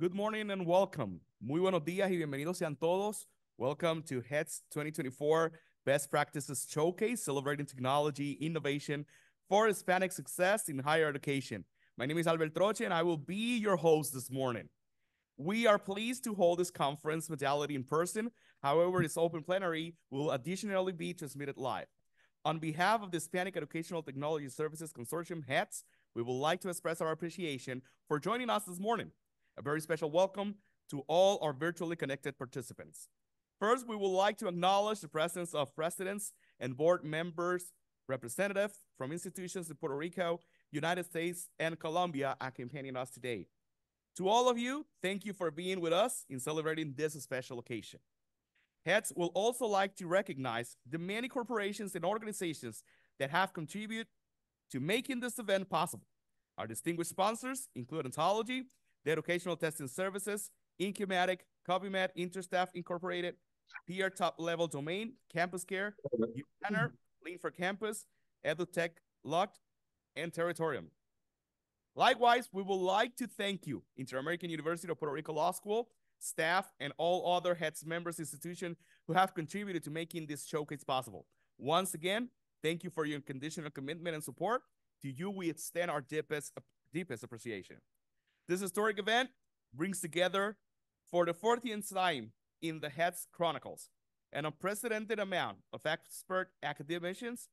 Good morning and welcome. Muy buenos días y bienvenidos sean todos. Welcome to HETS 2024 Best Practices Showcase, celebrating technology, innovation for Hispanic success in higher education. My name is Albert Troche and I will be your host this morning. We are pleased to hold this conference modality in person. However, this open plenary will additionally be transmitted live. On behalf of the Hispanic Educational Technology Services Consortium, HETS, we would like to express our appreciation for joining us this morning. A very special welcome to all our virtually connected participants. First, we would like to acknowledge the presence of presidents and board members, representatives from institutions in Puerto Rico, United States, and Colombia accompanying us today. To all of you, thank you for being with us in celebrating this special occasion. HETS will also like to recognize the many corporations and organizations that have contributed to making this event possible. Our distinguished sponsors include Ontology, the Educational Testing Services, Incumatic, CopyMed, Interstaff Incorporated, PR Top Level Domain, Campus Care, UPenner, Lean for Campus, EduTech Locked, and Territorium. Likewise, we would like to thank you, Inter-American University of Puerto Rico Law School, staff, and all other heads, members institution who have contributed to making this showcase possible. Once again, thank you for your unconditional commitment and support. To you, we extend our deepest, deepest appreciation. This historic event brings together for the 40th time in the Head's Chronicles an unprecedented amount of expert academicians.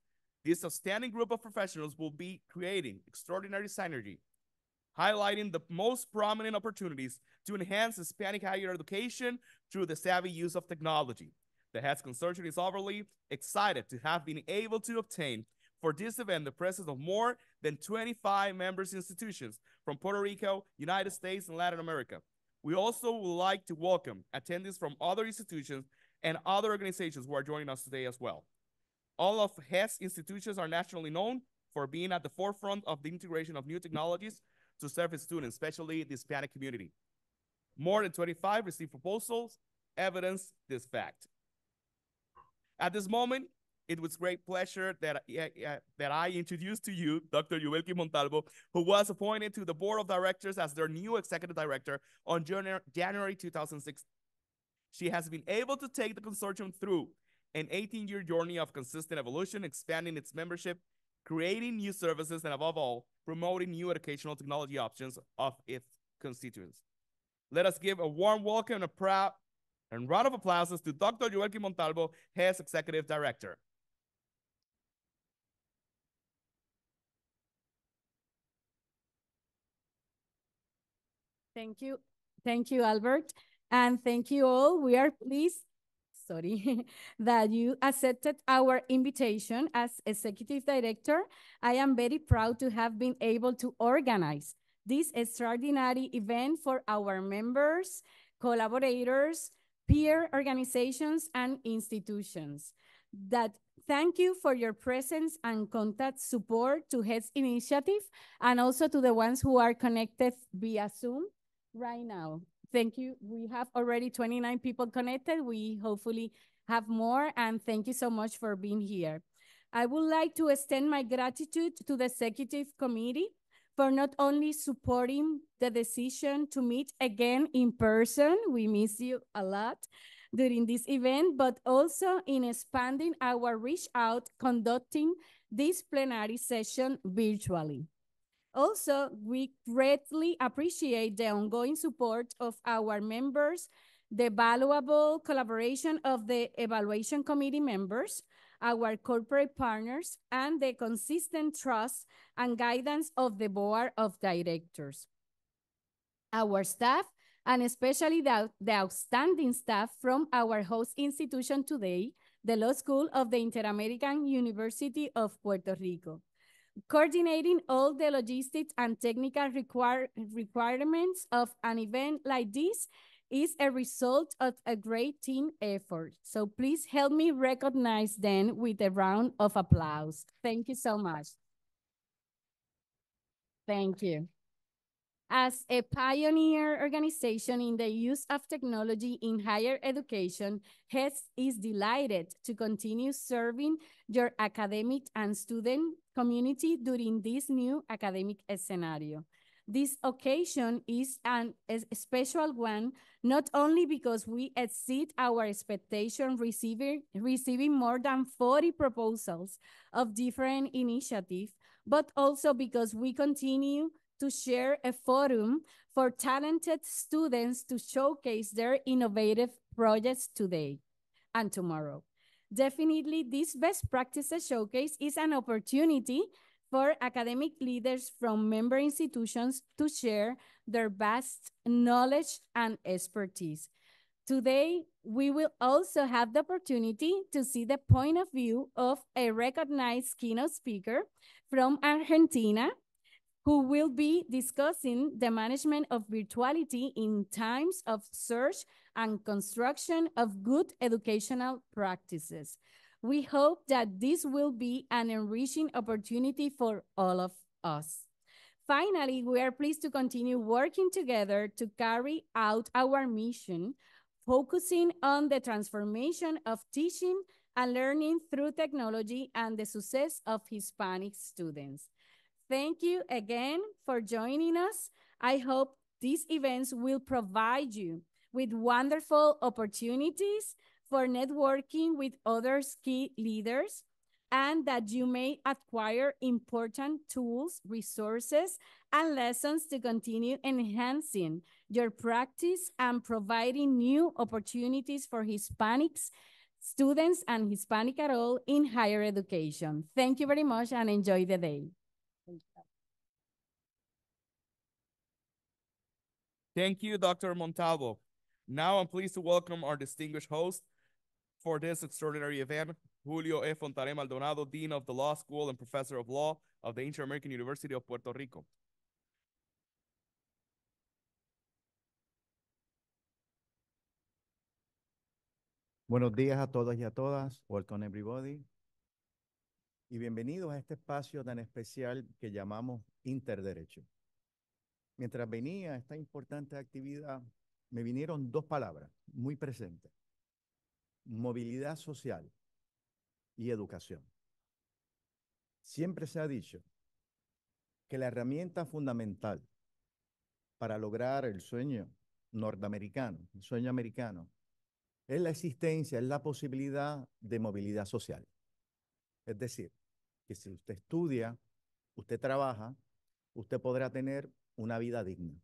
This outstanding group of professionals will be creating extraordinary synergy, highlighting the most prominent opportunities to enhance Hispanic higher education through the savvy use of technology. The Heads Consortium is overly excited to have been able to obtain for this event the presence of more than 25 members institutions from Puerto Rico, United States, and Latin America. We also would like to welcome attendees from other institutions and other organizations who are joining us today as well. All of HETS institutions are nationally known for being at the forefront of the integration of new technologies to serve its students, especially the Hispanic community. More than 25 received proposals, evidence this fact. At this moment, it was great pleasure that, that I introduced to you Dr. Yubelki Montalvo, who was appointed to the board of directors as their new executive director on January 2006. She has been able to take the consortium through an 18 year journey of consistent evolution, expanding its membership, creating new services, and above all, promoting new educational technology options of its constituents. Let us give a warm welcome and a proud and round of applause to Dr. Joelki Montalvo, HETS Executive Director. Thank you. Thank you, Albert. And thank you all. We are pleased, sorry, that you accepted our invitation as Executive Director. I am very proud to have been able to organize this extraordinary event for our members, collaborators, peer organizations, and institutions. That thank you for your presence and contact support to HETS initiative and also to the ones who are connected via Zoom right now. Thank you. We have already 29 people connected. We hopefully have more and thank you so much for being here. I would like to extend my gratitude to the executive committee for not only supporting the decision to meet again in person, we miss you a lot during this event, but also in expanding our reach out, conducting this plenary session virtually. Also, we greatly appreciate the ongoing support of our members, the valuable collaboration of the evaluation committee members, our corporate partners, and the consistent trust and guidance of the board of directors. Our staff, and especially the, the outstanding staff from our host institution today, the Law School of the Inter-American University of Puerto Rico. Coordinating all the logistics and technical require, requirements of an event like this is a result of a great team effort. So please help me recognize them with a round of applause. Thank you so much. Thank you. As a pioneer organization in the use of technology in higher education, HETS is delighted to continue serving your academic and student community during this new academic scenario. This occasion is an, a special one, not only because we exceed our expectation receiving, receiving more than 40 proposals of different initiatives, but also because we continue to share a forum for talented students to showcase their innovative projects today and tomorrow. Definitely, this best practices showcase is an opportunity for academic leaders from member institutions to share their vast knowledge and expertise. Today, we will also have the opportunity to see the point of view of a recognized keynote speaker from Argentina who will be discussing the management of virtuality in times of search and construction of good educational practices. We hope that this will be an enriching opportunity for all of us. Finally, we are pleased to continue working together to carry out our mission, focusing on the transformation of teaching and learning through technology and the success of Hispanic students. Thank you again for joining us. I hope these events will provide you with wonderful opportunities for networking with other key leaders and that you may acquire important tools, resources, and lessons to continue enhancing your practice and providing new opportunities for Hispanics, students, and Hispanic at all in higher education. Thank you very much and enjoy the day. Thank you, Dr. Montalvo. Now I'm pleased to welcome our distinguished host for this extraordinary event, Julio E. Fontaine Maldonado, Dean of the Law School and Professor of Law of the Inter-American University of Puerto Rico. Buenos días a todos y a todas. Welcome everybody. Y bienvenidos a este espacio tan especial que llamamos Interderecho. Mientras venía esta importante actividad, me vinieron dos palabras muy presentes. Movilidad social y educación. Siempre se ha dicho que la herramienta fundamental para lograr el sueño norteamericano, el sueño americano, es la existencia, es la posibilidad de movilidad social. Es decir, que si usted estudia, usted trabaja, usted podrá tener una vida digna.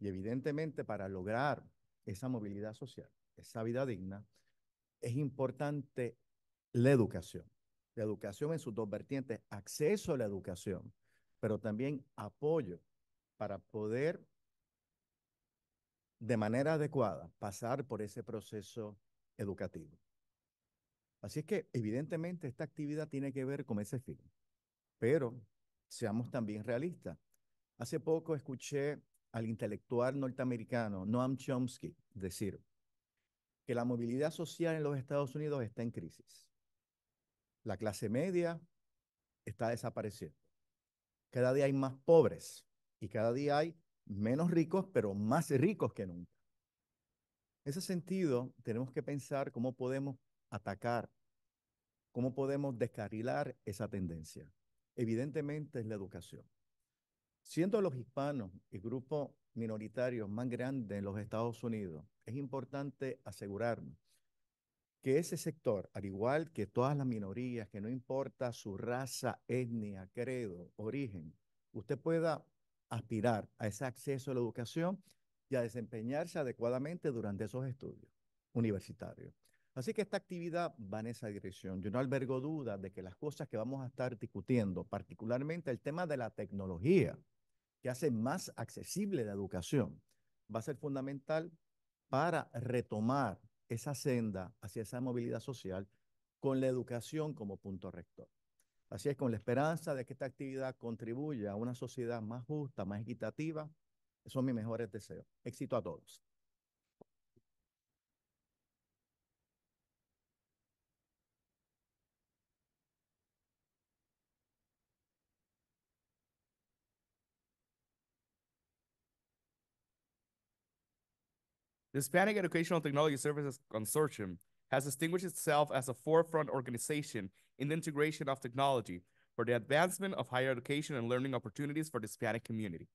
Y evidentemente para lograr esa movilidad social, esa vida digna, es importante la educación. La educación en sus dos vertientes, acceso a la educación, pero también apoyo para poder de manera adecuada pasar por ese proceso educativo. Así es que evidentemente esta actividad tiene que ver con ese fin, pero seamos también realistas. Hace poco escuché al intelectual norteamericano Noam Chomsky decir que la movilidad social en los Estados Unidos está en crisis. La clase media está desapareciendo. Cada día hay más pobres y cada día hay menos ricos, pero más ricos que nunca. En ese sentido, tenemos que pensar cómo podemos atacar, cómo podemos descarrilar esa tendencia. Evidentemente es la educación. Siendo los hispanos el grupo minoritario más grande en los Estados Unidos, es importante asegurarnos que ese sector, al igual que todas las minorías, que no importa su raza, etnia, credo, origen, usted pueda aspirar a ese acceso a la educación y a desempeñarse adecuadamente durante esos estudios universitarios. Así que esta actividad va en esa dirección. Yo no albergo dudas de que las cosas que vamos a estar discutiendo, particularmente el tema de la tecnología, que hace más accesible la educación, va a ser fundamental para retomar esa senda hacia esa movilidad social con la educación como punto rector. Así es, con la esperanza de que esta actividad contribuya a una sociedad más justa, más equitativa, esos son mis mejores deseos. Éxito a todos. The Hispanic Educational Technology Services Consortium has distinguished itself as a forefront organization in the integration of technology for the advancement of higher education and learning opportunities for the Hispanic community.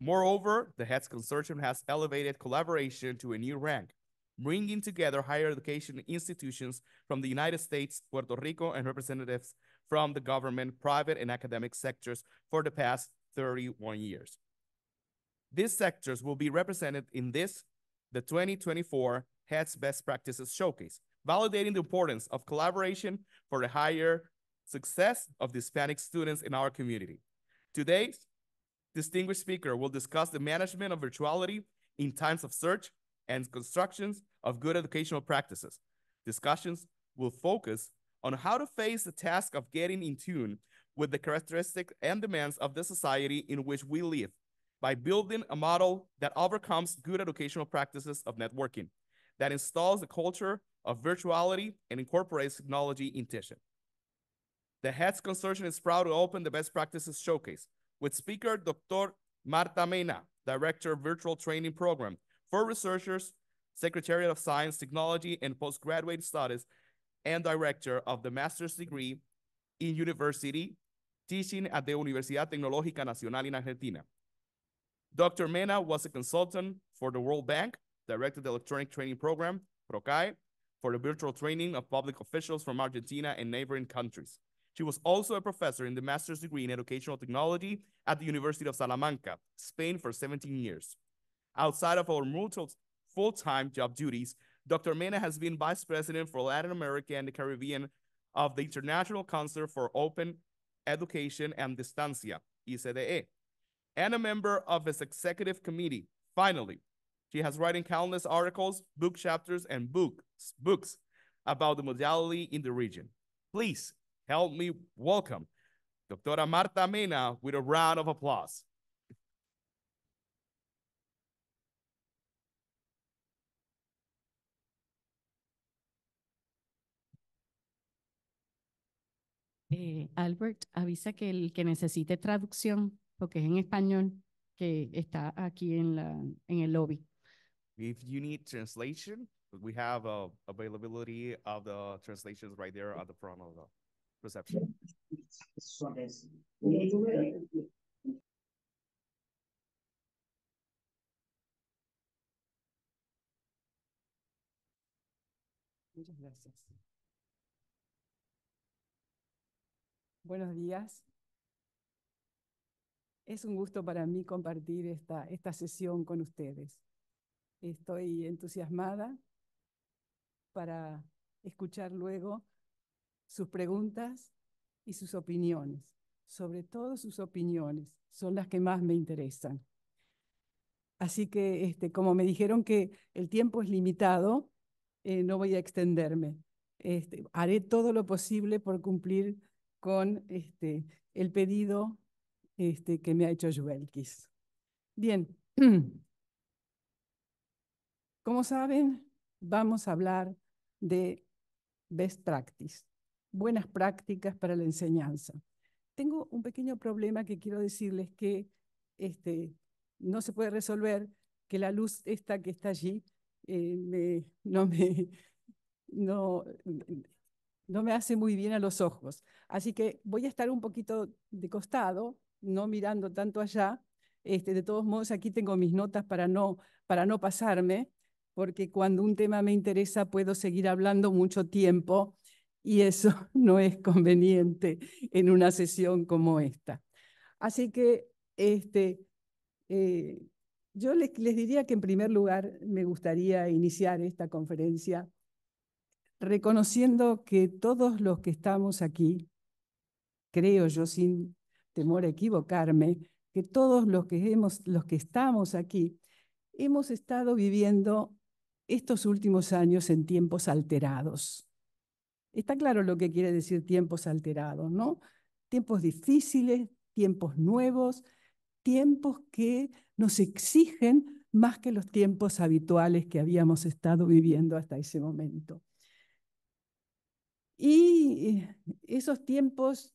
Moreover, the HEADS Consortium has elevated collaboration to a new rank, bringing together higher education institutions from the United States, Puerto Rico, and representatives from the government, private, and academic sectors for the past 31 years. These sectors will be represented in this, the 2024 HEADS Best Practices Showcase, validating the importance of collaboration for the higher success of the Hispanic students in our community. Today's distinguished speaker will discuss the management of virtuality in times of search and constructions of good educational practices. Discussions will focus on how to face the task of getting in tune with the characteristics and demands of the society in which we live by building a model that overcomes good educational practices of networking, that installs the culture of virtuality and incorporates technology in teaching. The HEADS Consortium is proud to open the Best Practices Showcase with speaker Dr. Marta Mena, Director of Virtual Training Program for Researchers, Secretariat of Science, Technology, and Postgraduate Studies, and Director of the Master's Degree in University Teaching at the Universidad Tecnológica Nacional in Argentina. Dr. Mena was a consultant for the World Bank, directed the Electronic Training Program, PROCAE, for the virtual training of public officials from Argentina and neighboring countries. She was also a professor in the master's degree in educational technology at the University of Salamanca, Spain for 17 years. Outside of our multiple full-time job duties, Dr. Mena has been vice president for Latin America and the Caribbean of the International Council for Open Education and Distancia, ICDE, and a member of its executive committee. Finally, she has written countless articles, book chapters, and books, books about the modality in the region. Please help me welcome Doctora Marta Mena with a round of applause. Eh, Albert, avisa que el que necesite traducción, porque es en español, que está aquí en, la, en el lobby. If you need translation, we have uh, availability of the translations right there at the front of the reception. Muchas gracias. Buenos días. Es un gusto para mí compartir esta, esta sesión con ustedes. Estoy entusiasmada para escuchar luego sus preguntas y sus opiniones. Sobre todo sus opiniones son las que más me interesan. Así que, este, como me dijeron que el tiempo es limitado, eh, no voy a extenderme. Este, haré todo lo posible por cumplir con este, el pedido este, que me ha hecho Joelkis. Bien, como saben, vamos a hablar de best practice, buenas prácticas para la enseñanza. Tengo un pequeño problema que quiero decirles que este, no se puede resolver, que la luz esta que está allí eh, me, no, me, no, no me hace muy bien a los ojos. Así que voy a estar un poquito de costado, no mirando tanto allá. Este, de todos modos, aquí tengo mis notas para no, para no pasarme, porque cuando un tema me interesa puedo seguir hablando mucho tiempo y eso no es conveniente en una sesión como esta. Así que este, eh, yo les, les diría que en primer lugar me gustaría iniciar esta conferencia reconociendo que todos los que estamos aquí, creo yo sin temor a equivocarme, que todos los que, hemos, los que estamos aquí hemos estado viviendo estos últimos años en tiempos alterados. Está claro lo que quiere decir tiempos alterados, ¿no? Tiempos difíciles, tiempos nuevos, tiempos que nos exigen más que los tiempos habituales que habíamos estado viviendo hasta ese momento. Y esos tiempos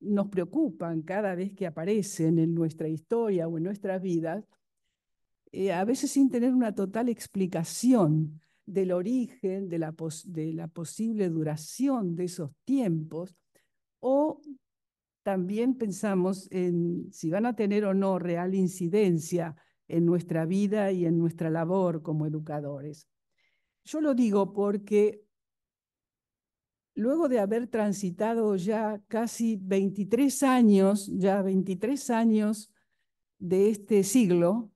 nos preocupan cada vez que aparecen en nuestra historia o en nuestras vidas, eh, a veces sin tener una total explicación del origen, de la, de la posible duración de esos tiempos, o también pensamos en si van a tener o no real incidencia en nuestra vida y en nuestra labor como educadores. Yo lo digo porque luego de haber transitado ya casi 23 años, ya 23 años de este siglo,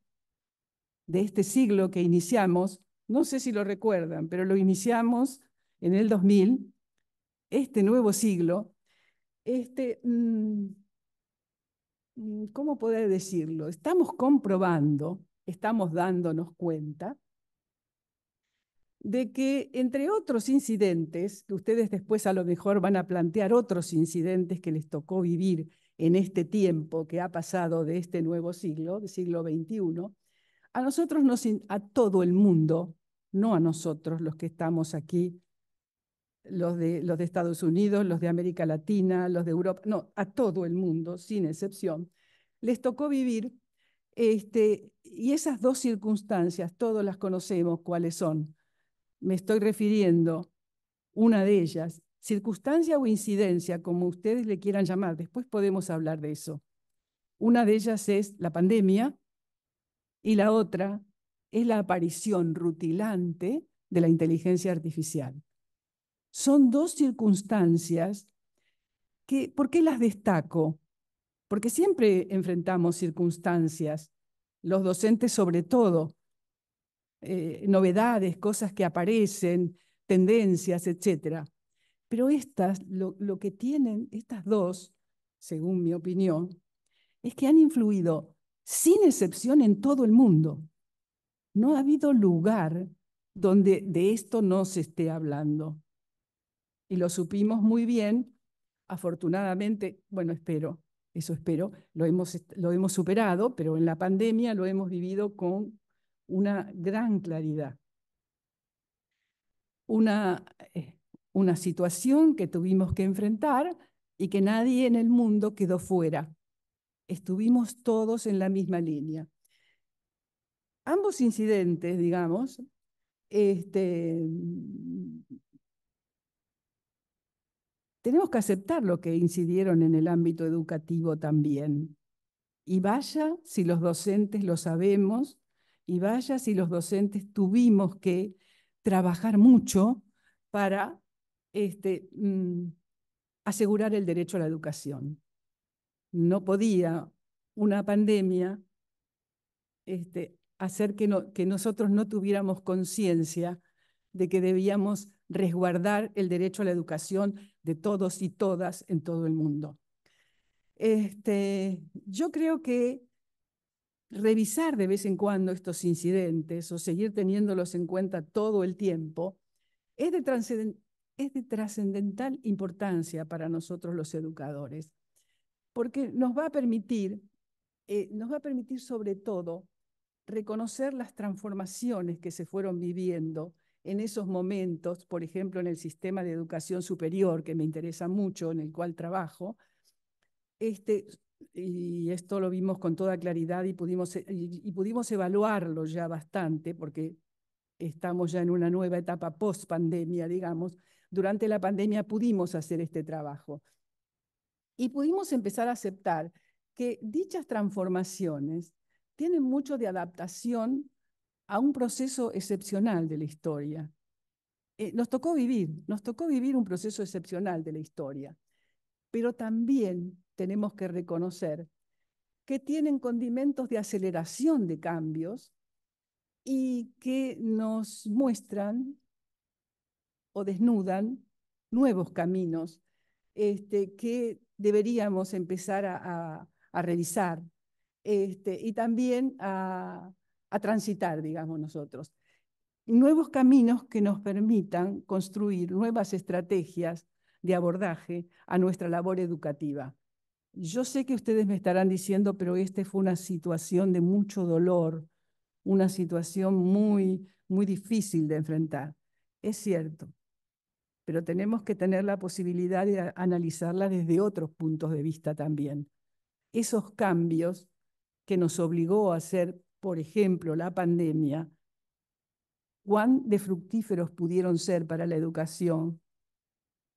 de este siglo que iniciamos, no sé si lo recuerdan, pero lo iniciamos en el 2000, este nuevo siglo, este, mm, mm, ¿cómo poder decirlo? Estamos comprobando, estamos dándonos cuenta de que entre otros incidentes, que ustedes después a lo mejor van a plantear otros incidentes que les tocó vivir en este tiempo que ha pasado de este nuevo siglo, del siglo XXI, a nosotros, nos, a todo el mundo, no a nosotros los que estamos aquí, los de, los de Estados Unidos, los de América Latina, los de Europa, no, a todo el mundo, sin excepción, les tocó vivir, este, y esas dos circunstancias, todos las conocemos cuáles son. Me estoy refiriendo, una de ellas, circunstancia o incidencia, como ustedes le quieran llamar, después podemos hablar de eso. Una de ellas es la pandemia y la otra es la aparición rutilante de la inteligencia artificial. Son dos circunstancias que, ¿por qué las destaco? Porque siempre enfrentamos circunstancias, los docentes sobre todo, eh, novedades, cosas que aparecen, tendencias, etcétera. Pero estas, lo, que tienen estas dos, según mi opinión, es que han influido sin excepción en todo el mundo. No ha habido lugar donde de esto no se esté hablando. Y lo supimos muy bien, afortunadamente, bueno, espero, eso espero, lo hemos, lo hemos superado, pero en la pandemia lo hemos vivido con una gran claridad. Una, eh, una situación que tuvimos que enfrentar y que nadie en el mundo quedó fuera. Estuvimos todos en la misma línea. Ambos incidentes, digamos, este, tenemos que aceptar lo que incidieron en el ámbito educativo también. Y vaya si los docentes lo sabemos, y vaya si los docentes tuvimos que trabajar mucho para este, mm, asegurar el derecho a la educación. No podía una pandemia este, hacer que, que nosotros no tuviéramos conciencia de que debíamos resguardar el derecho a la educación de todos y todas en todo el mundo. Este, yo creo que revisar de vez en cuando estos incidentes o seguir teniéndolos en cuenta todo el tiempo es de trascendental importancia para nosotros los educadores, porque nos va a permitir, eh, nos va a permitir sobre todo reconocer las transformaciones que se fueron viviendo en esos momentos, por ejemplo, en el sistema de educación superior, que me interesa mucho, en el cual trabajo, este, y esto lo vimos con toda claridad y pudimos, y pudimos evaluarlo ya bastante, porque estamos ya en una nueva etapa post pandemia, digamos, durante la pandemia pudimos hacer este trabajo. Y pudimos empezar a aceptar que dichas transformaciones tienen mucho de adaptación a un proceso excepcional de la historia. Eh, nos tocó vivir, nos tocó vivir un proceso excepcional de la historia, pero también tenemos que reconocer que tienen condimentos de aceleración de cambios y que nos muestran o desnudan nuevos caminos este, que deberíamos empezar a, revisar este, y también a, a transitar, digamos nosotros. Nuevos caminos que nos permitan construir nuevas estrategias de abordaje a nuestra labor educativa. Yo sé que ustedes me estarán diciendo, pero esta fue una situación de mucho dolor, una situación muy, muy difícil de enfrentar. Es cierto, pero tenemos que tener la posibilidad de analizarla desde otros puntos de vista también. Esos cambios que nos obligó a hacer, por ejemplo, la pandemia, cuán de fructíferos pudieron ser para la educación,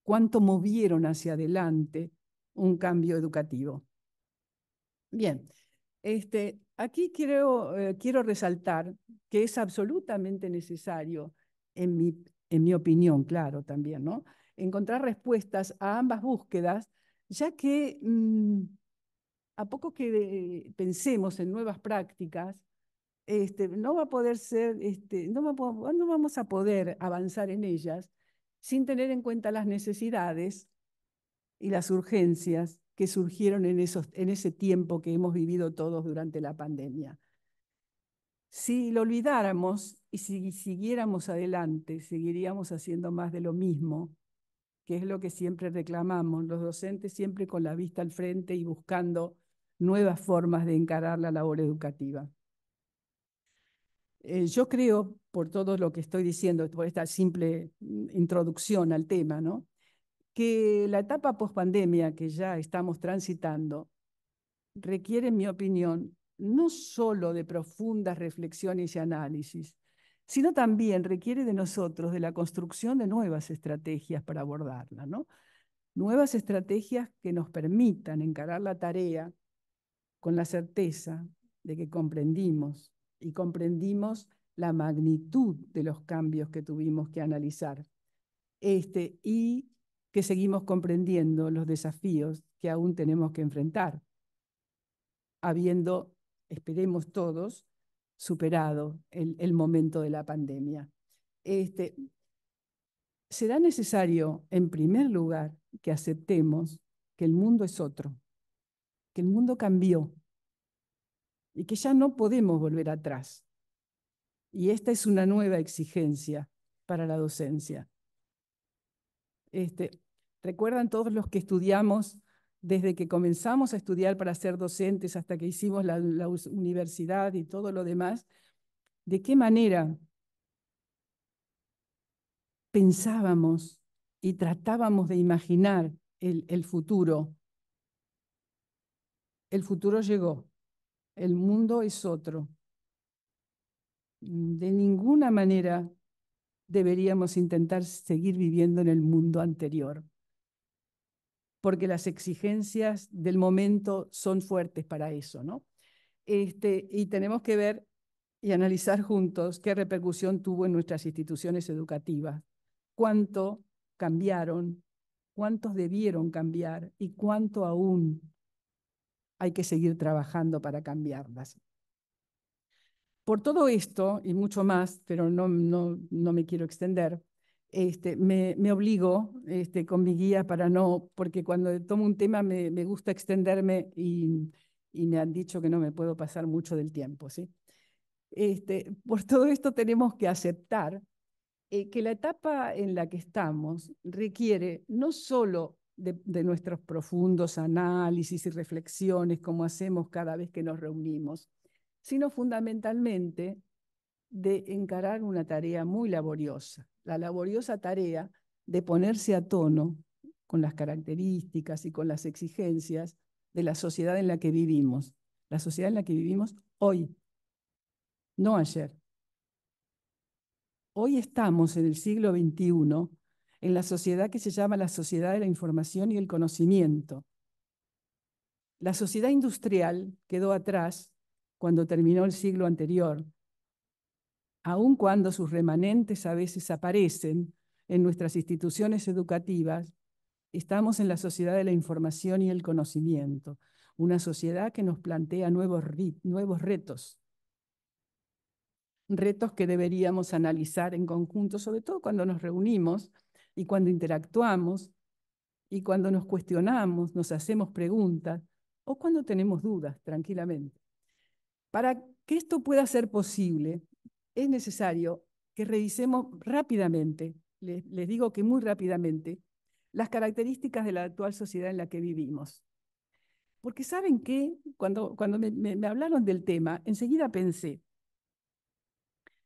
cuánto movieron hacia adelante un cambio educativo. Bien, este, aquí quiero, eh, quiero resaltar que es absolutamente necesario, en mi, en mi opinión, claro, también, ¿no? Encontrar respuestas a ambas búsquedas, ya que mm, a poco que pensemos en nuevas prácticas, este, no va a poder ser, este, no, no vamos a poder avanzar en ellas sin tener en cuenta las necesidades y las urgencias que surgieron en, esos, en ese tiempo que hemos vivido todos durante la pandemia. Si lo olvidáramos y si siguiéramos adelante, seguiríamos haciendo más de lo mismo, que es lo que siempre reclamamos, los docentes siempre con la vista al frente y buscando nuevas formas de encarar la labor educativa. Eh, yo creo, por todo lo que estoy diciendo, por esta simple mm, introducción al tema, ¿no? Que la etapa pospandemia que ya estamos transitando requiere, en mi opinión, no solo de profundas reflexiones y análisis, sino también requiere de nosotros de la construcción de nuevas estrategias para abordarla, ¿no? Nuevas estrategias que nos permitan encarar la tarea con la certeza de que comprendimos y comprendimos la magnitud de los cambios que tuvimos que analizar. Este, y que seguimos comprendiendo los desafíos que aún tenemos que enfrentar, habiendo, esperemos todos, superado el, momento de la pandemia. Este, será necesario, en primer lugar, que aceptemos que el mundo es otro, que el mundo cambió y que ya no podemos volver atrás. Y esta es una nueva exigencia para la docencia. Este, ¿Recuerdan todos los que estudiamos desde que comenzamos a estudiar para ser docentes hasta que hicimos la, universidad y todo lo demás? ¿De qué manera pensábamos y tratábamos de imaginar el, futuro? El futuro llegó, el mundo es otro. De ninguna manera deberíamos intentar seguir viviendo en el mundo anterior porque las exigencias del momento son fuertes para eso, ¿no? Este, y tenemos que ver y analizar juntos qué repercusión tuvo en nuestras instituciones educativas, cuánto cambiaron, cuántos debieron cambiar y cuánto aún hay que seguir trabajando para cambiarlas. Por todo esto y mucho más, pero no, no, no me quiero extender, este, me, obligo este, con mi guía para no, porque cuando tomo un tema me, gusta extenderme y, me han dicho que no me puedo pasar mucho del tiempo. ¿sí? Este, por todo esto tenemos que aceptar eh, que la etapa en la que estamos requiere no solo de nuestros profundos análisis y reflexiones como hacemos cada vez que nos reunimos, sino fundamentalmente de encarar una tarea muy laboriosa la laboriosa tarea de ponerse a tono con las características y con las exigencias de la sociedad en la que vivimos, la sociedad en la que vivimos hoy, no ayer. Hoy estamos en el siglo XXI en la sociedad que se llama la sociedad de la información y el conocimiento. La sociedad industrial quedó atrás cuando terminó el siglo anterior aun cuando sus remanentes a veces aparecen en nuestras instituciones educativas, estamos en la sociedad de la información y el conocimiento, una sociedad que nos plantea nuevos, nuevos retos, retos que deberíamos analizar en conjunto, sobre todo cuando nos reunimos y cuando interactuamos y cuando nos cuestionamos, nos hacemos preguntas o cuando tenemos dudas, tranquilamente. Para que esto pueda ser posible, es necesario que revisemos rápidamente, les, digo que muy rápidamente, las características de la actual sociedad en la que vivimos. Porque saben que cuando, cuando me, me, hablaron del tema, enseguida pensé,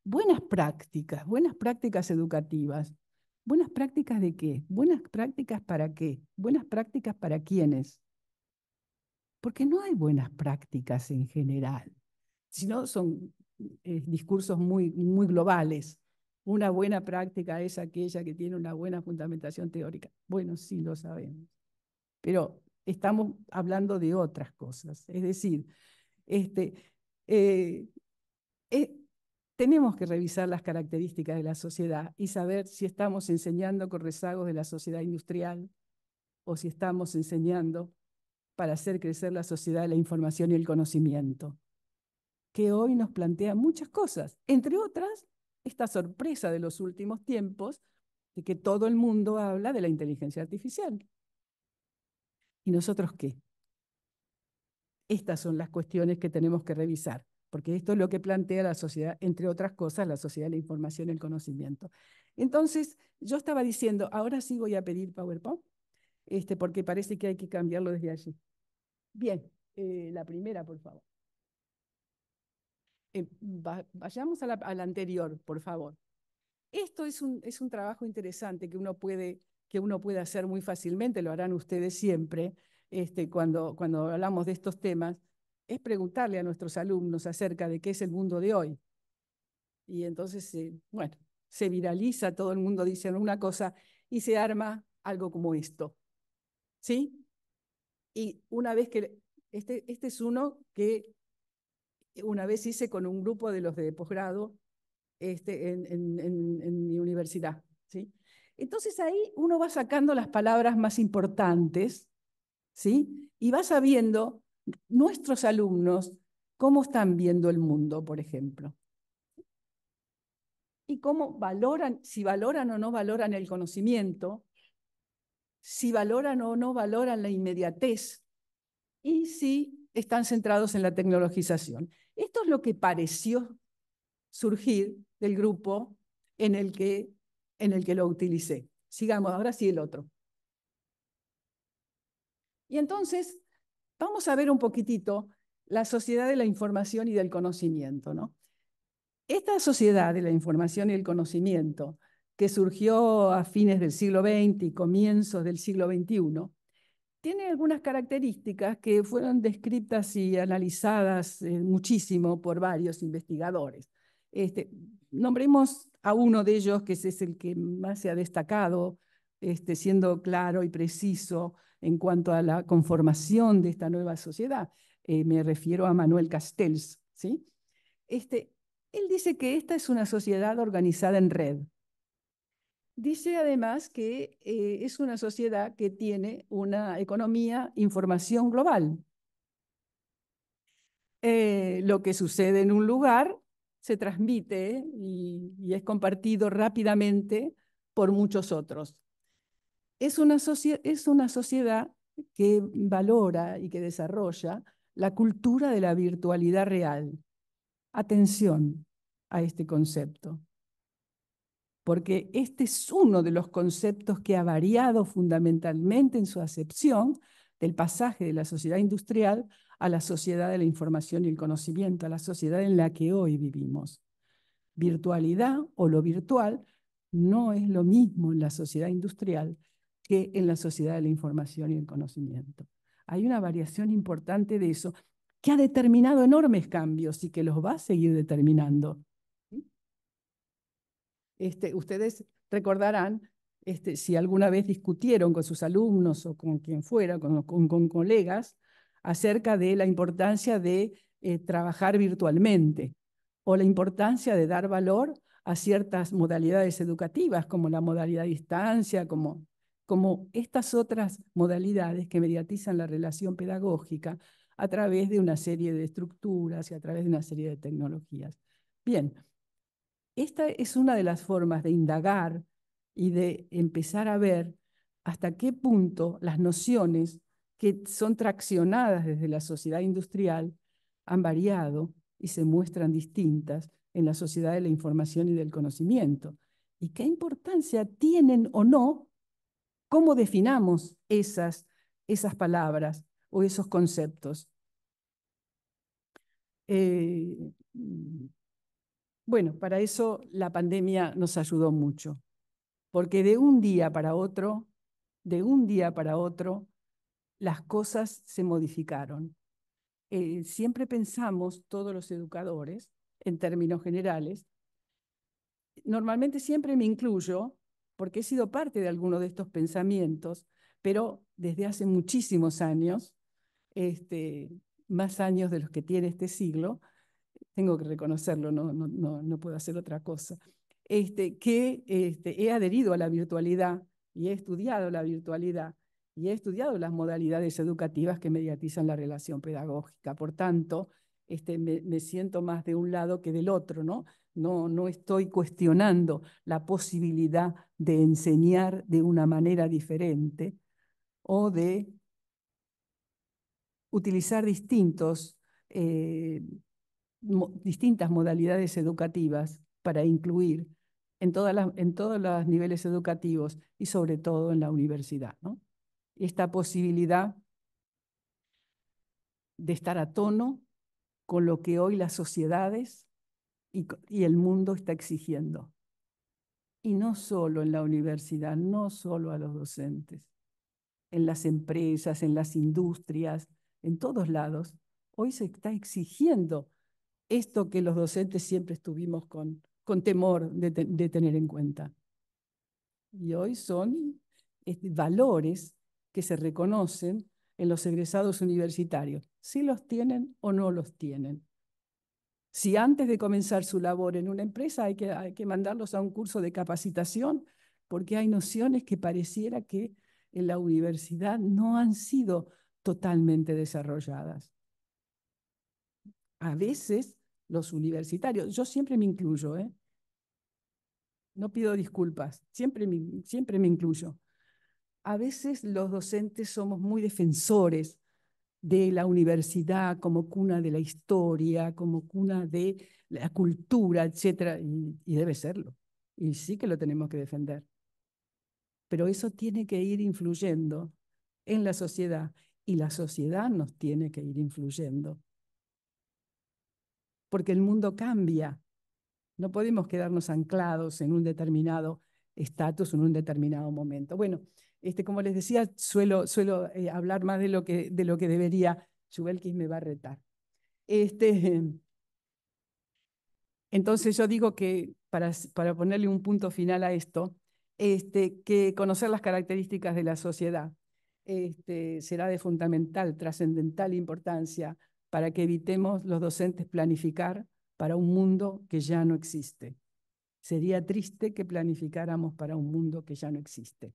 buenas prácticas, buenas prácticas educativas. ¿Buenas prácticas de qué? ¿Buenas prácticas para qué? ¿Buenas prácticas para quiénes? Porque no hay buenas prácticas en general, sino son eh, discursos muy, muy globales. Una buena práctica es aquella que tiene una buena fundamentación teórica. Bueno, sí lo sabemos. Pero estamos hablando de otras cosas. Es decir, este, eh, eh, tenemos que revisar las características de la sociedad y saber si estamos enseñando con rezagos de la sociedad industrial o si estamos enseñando para hacer crecer la sociedad de la información y el conocimiento, que hoy nos plantea muchas cosas, entre otras, esta sorpresa de los últimos tiempos de que todo el mundo habla de la inteligencia artificial. ¿Y nosotros qué? Estas son las cuestiones que tenemos que revisar, porque esto es lo que plantea la sociedad, entre otras cosas, la sociedad de la información y el conocimiento. Entonces, yo estaba diciendo, ahora sí voy a pedir PowerPoint, este, porque parece que hay que cambiarlo desde allí. Bien, eh, la primera, por favor. Eh, vayamos a la, anterior, por favor. Esto es un, es un trabajo interesante que uno, puede, que uno puede hacer muy fácilmente, lo harán ustedes siempre este, cuando, cuando hablamos de estos temas, es preguntarle a nuestros alumnos acerca de qué es el mundo de hoy. Y entonces, bueno, se viraliza, todo el mundo dice una cosa y se arma algo como esto. ¿Sí? Y una vez que, este, este es uno que una vez hice con un grupo de los de posgrado este, en, en, en, en, mi universidad. ¿sí? Entonces ahí uno va sacando las palabras más importantes, ¿sí? Y va sabiendo nuestros alumnos cómo están viendo el mundo, por ejemplo. Y cómo valoran, si valoran o no valoran el conocimiento, si valoran o no valoran la inmediatez y si están centrados en la tecnologización. Esto es lo que pareció surgir del grupo en el que, en el que lo utilicé. Sigamos, ahora sí el otro. Y entonces, vamos a ver un poquitito la sociedad de la información y del conocimiento. ¿no? Esta sociedad de la información y el conocimiento, que surgió a fines del siglo XX y comienzos del siglo XXI, tiene algunas características que fueron descritas y analizadas eh, muchísimo por varios investigadores. Este, nombremos a uno de ellos, que es el que más se ha destacado, este, siendo claro y preciso en cuanto a la conformación de esta nueva sociedad. Eh, me refiero a Manuel Castells. ¿sí? Este, él dice que esta es una sociedad organizada en red. Dice además que eh, es una sociedad que tiene una economía, información global. Eh, lo que sucede en un lugar se transmite y, y es compartido rápidamente por muchos otros. Es una, es una sociedad que valora y que desarrolla la cultura de la virtualidad real. Atención a este concepto, porque este es uno de los conceptos que ha variado fundamentalmente en su acepción del pasaje de la sociedad industrial a la sociedad de la información y el conocimiento, a la sociedad en la que hoy vivimos. Virtualidad o lo virtual no es lo mismo en la sociedad industrial que en la sociedad de la información y el conocimiento. Hay una variación importante de eso que ha determinado enormes cambios y que los va a seguir determinando. Este, ustedes recordarán, este, si alguna vez discutieron con sus alumnos o con quien fuera, con, colegas, acerca de la importancia de eh, trabajar virtualmente o la importancia de dar valor a ciertas modalidades educativas, como la modalidad distancia, como, como estas otras modalidades que mediatizan la relación pedagógica a través de una serie de estructuras y a través de una serie de tecnologías. Bien, esta es una de las formas de indagar y de empezar a ver hasta qué punto las nociones que son traccionadas desde la sociedad industrial han variado y se muestran distintas en la sociedad de la información y del conocimiento. ¿Y qué importancia tienen o no cómo definamos esas, esas palabras o esos conceptos? Eh, bueno, para eso la pandemia nos ayudó mucho, porque de un día para otro, de un día para otro, las cosas se modificaron. Eh, siempre pensamos, todos los educadores, en términos generales, normalmente siempre me incluyo, porque he sido parte de alguno de estos pensamientos, pero desde hace muchísimos años, este, más años de los que tiene este siglo, tengo que reconocerlo, no, no, no, no puedo hacer otra cosa, este, que este, he adherido a la virtualidad y he estudiado la virtualidad y he estudiado las modalidades educativas que mediatizan la relación pedagógica. Por tanto, este, me, me, siento más de un lado que del otro, ¿no? No, no estoy cuestionando la posibilidad de enseñar de una manera diferente o de utilizar distintos, eh, mo, distintas modalidades educativas para incluir en, todas las, en todos los niveles educativos y sobre todo en la universidad. ¿no? Esta posibilidad de estar a tono con lo que hoy las sociedades y, y, el mundo está exigiendo. Y no solo en la universidad, no solo a los docentes, en las empresas, en las industrias, en todos lados, hoy se está exigiendo esto que los docentes siempre estuvimos con, con temor de, de tener en cuenta. Y hoy son este, valores que se reconocen en los egresados universitarios, si los tienen o no los tienen. Si antes de comenzar su labor en una empresa hay que, hay que mandarlos a un curso de capacitación, porque hay nociones que pareciera que en la universidad no han sido totalmente desarrolladas. A veces los universitarios, yo siempre me incluyo, ¿eh? no pido disculpas, siempre me, siempre me incluyo. A veces los docentes somos muy defensores de la universidad como cuna de la historia, como cuna de la cultura, etc. Y, y debe serlo. Y sí que lo tenemos que defender. Pero eso tiene que ir influyendo en la sociedad y la sociedad nos tiene que ir influyendo. Porque el mundo cambia. No podemos quedarnos anclados en un determinado estatus, en un determinado momento. Bueno, este, como les decía, suelo, suelo eh, hablar más de lo que, de lo que debería. Chubelkis me va a retar. Este, entonces yo digo que para, para ponerle un punto final a esto, este, que conocer las características de la sociedad, este, será de fundamental, trascendental importancia para que evitemos los docentes planificar para un mundo que ya no existe. Sería triste que planificáramos para un mundo que ya no existe.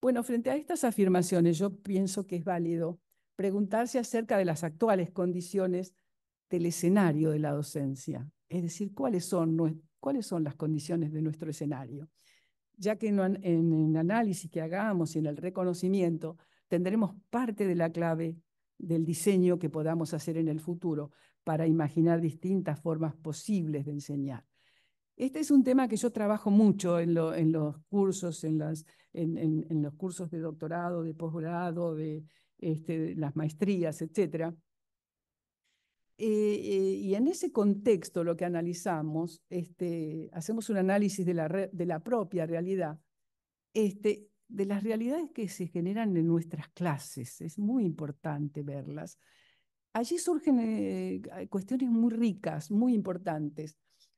Bueno, frente a estas afirmaciones, yo pienso que es válido preguntarse acerca de las actuales condiciones del escenario de la docencia, es decir, cuáles son, cuáles son las condiciones de nuestro escenario ya que en, el análisis que hagamos y en el reconocimiento tendremos parte de la clave del diseño que podamos hacer en el futuro para imaginar distintas formas posibles de enseñar. Este es un tema que yo trabajo mucho en, los cursos, en, los cursos de doctorado, de posgrado, de, este, las maestrías, etc. Eh, eh, y en ese contexto lo que analizamos, este, hacemos un análisis de la, propia realidad, este, de las realidades que se generan en nuestras clases. Es muy importante verlas. Allí surgen eh, cuestiones muy ricas, muy importantes.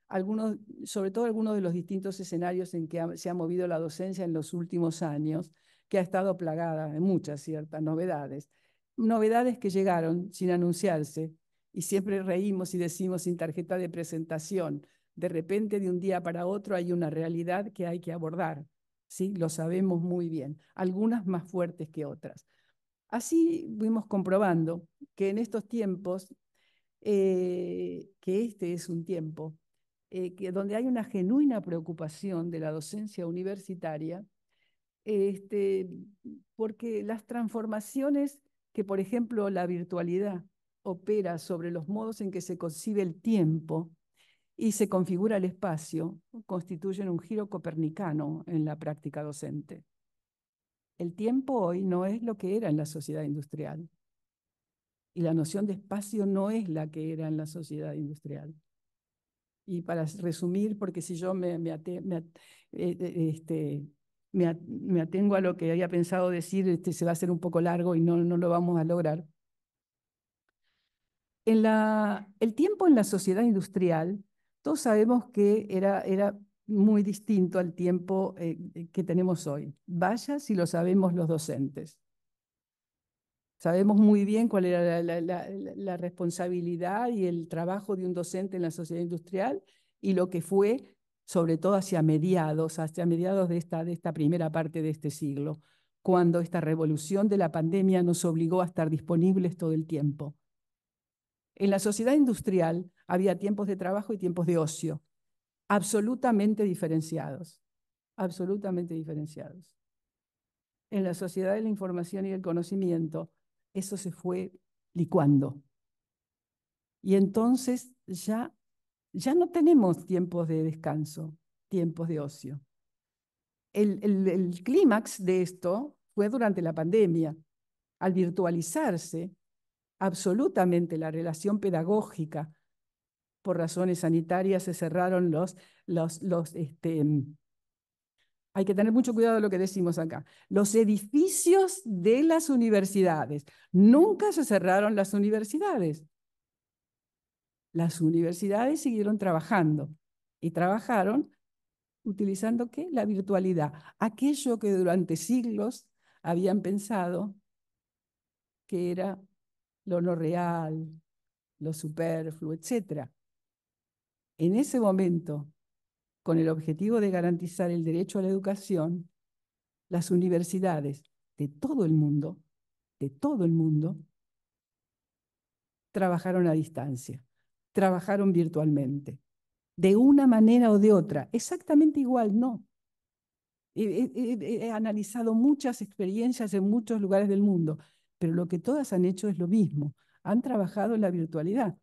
Algunos, sobre todo algunos de los distintos escenarios en que se ha movido la docencia en los últimos años, que ha estado plagada de muchas ciertas novedades. Novedades que llegaron sin anunciarse, y siempre reímos y decimos sin tarjeta de presentación. De repente, de un día para otro, hay una realidad que hay que abordar. ¿Sí? Lo sabemos muy bien, algunas más fuertes que otras. Así fuimos comprobando que en estos tiempos, eh, que este es un tiempo eh, que donde hay una genuina preocupación de la docencia universitaria, este, porque las transformaciones que, por ejemplo, la virtualidad opera sobre los modos en que se concibe el tiempo y se configura el espacio, constituyen un giro copernicano en la práctica docente. El tiempo hoy no es lo que era en la sociedad industrial. Y la noción de espacio no es la que era en la sociedad industrial. Y para resumir, porque si yo me, me, eh, eh, este, me, atengo a lo que había pensado decir, este, se va a hacer un poco largo y no, no lo vamos a lograr el tiempo en la sociedad industrial, todos sabemos que era, era muy distinto al tiempo eh, que tenemos hoy. Vaya si lo sabemos los docentes. Sabemos muy bien cuál era la, responsabilidad y el trabajo de un docente en la sociedad industrial y lo que fue, sobre todo hacia mediados, hacia mediados de esta, de esta primera parte de este siglo, cuando esta revolución de la pandemia nos obligó a estar disponibles todo el tiempo. En la sociedad industrial había tiempos de trabajo y tiempos de ocio, absolutamente diferenciados, absolutamente diferenciados. En la sociedad de la información y el conocimiento eso se fue licuando. Y entonces ya, ya no tenemos tiempos de descanso, tiempos de ocio. El, el clímax de esto fue durante la pandemia, al virtualizarse absolutamente la relación pedagógica. Por razones sanitarias se cerraron los, los, los, este, hay que tener mucho cuidado de lo que decimos acá. Los edificios de las universidades. Nunca se cerraron las universidades. Las universidades siguieron trabajando y trabajaron utilizando qué? La virtualidad. Aquello que durante siglos habían pensado que era lo no real, lo superfluo, etc. En ese momento con el objetivo de garantizar el derecho a la educación, las universidades de todo el mundo, de todo el mundo, trabajaron a distancia, trabajaron virtualmente, de una manera o de otra, exactamente igual, no. He, analizado muchas experiencias en muchos lugares del mundo, pero lo que todas han hecho es lo mismo. Han trabajado en la virtualidad,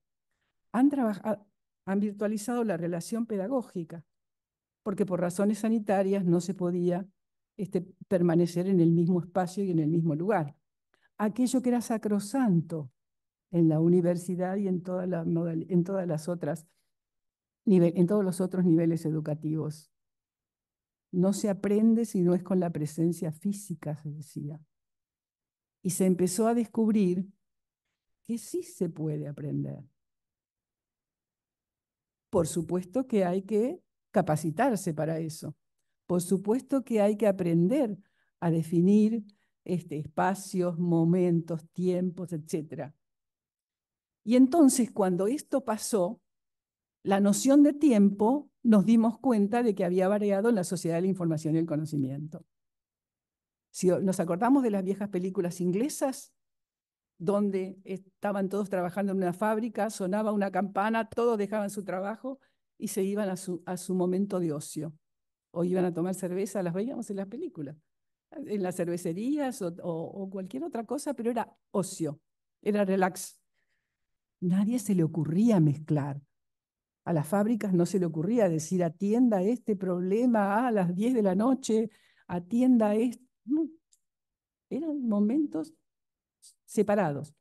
han, han virtualizado la relación pedagógica, porque por razones sanitarias no se podía este, permanecer en el mismo espacio y en el mismo lugar. Aquello que era sacrosanto en la universidad y en, todas las otras en todos los otros niveles educativos. No se aprende si no es con la presencia física, se decía. Y se empezó a descubrir que sí se puede aprender. Por supuesto que hay que capacitarse para eso. Por supuesto que hay que aprender a definir este, espacios, momentos, tiempos, etc. Y entonces cuando esto pasó, la noción de tiempo nos dimos cuenta de que había variado en la sociedad de la información y el conocimiento. Si nos acordamos de las viejas películas inglesas, donde estaban todos trabajando en una fábrica, sonaba una campana, todos dejaban su trabajo y se iban a su, a su momento de ocio. O iban a tomar cerveza, las veíamos en las películas, en las cervecerías o, o, cualquier otra cosa, pero era ocio, era relax. Nadie se le ocurría mezclar. A las fábricas no se le ocurría decir atienda este problema a las 10 de la noche, atienda Eran momentos separados.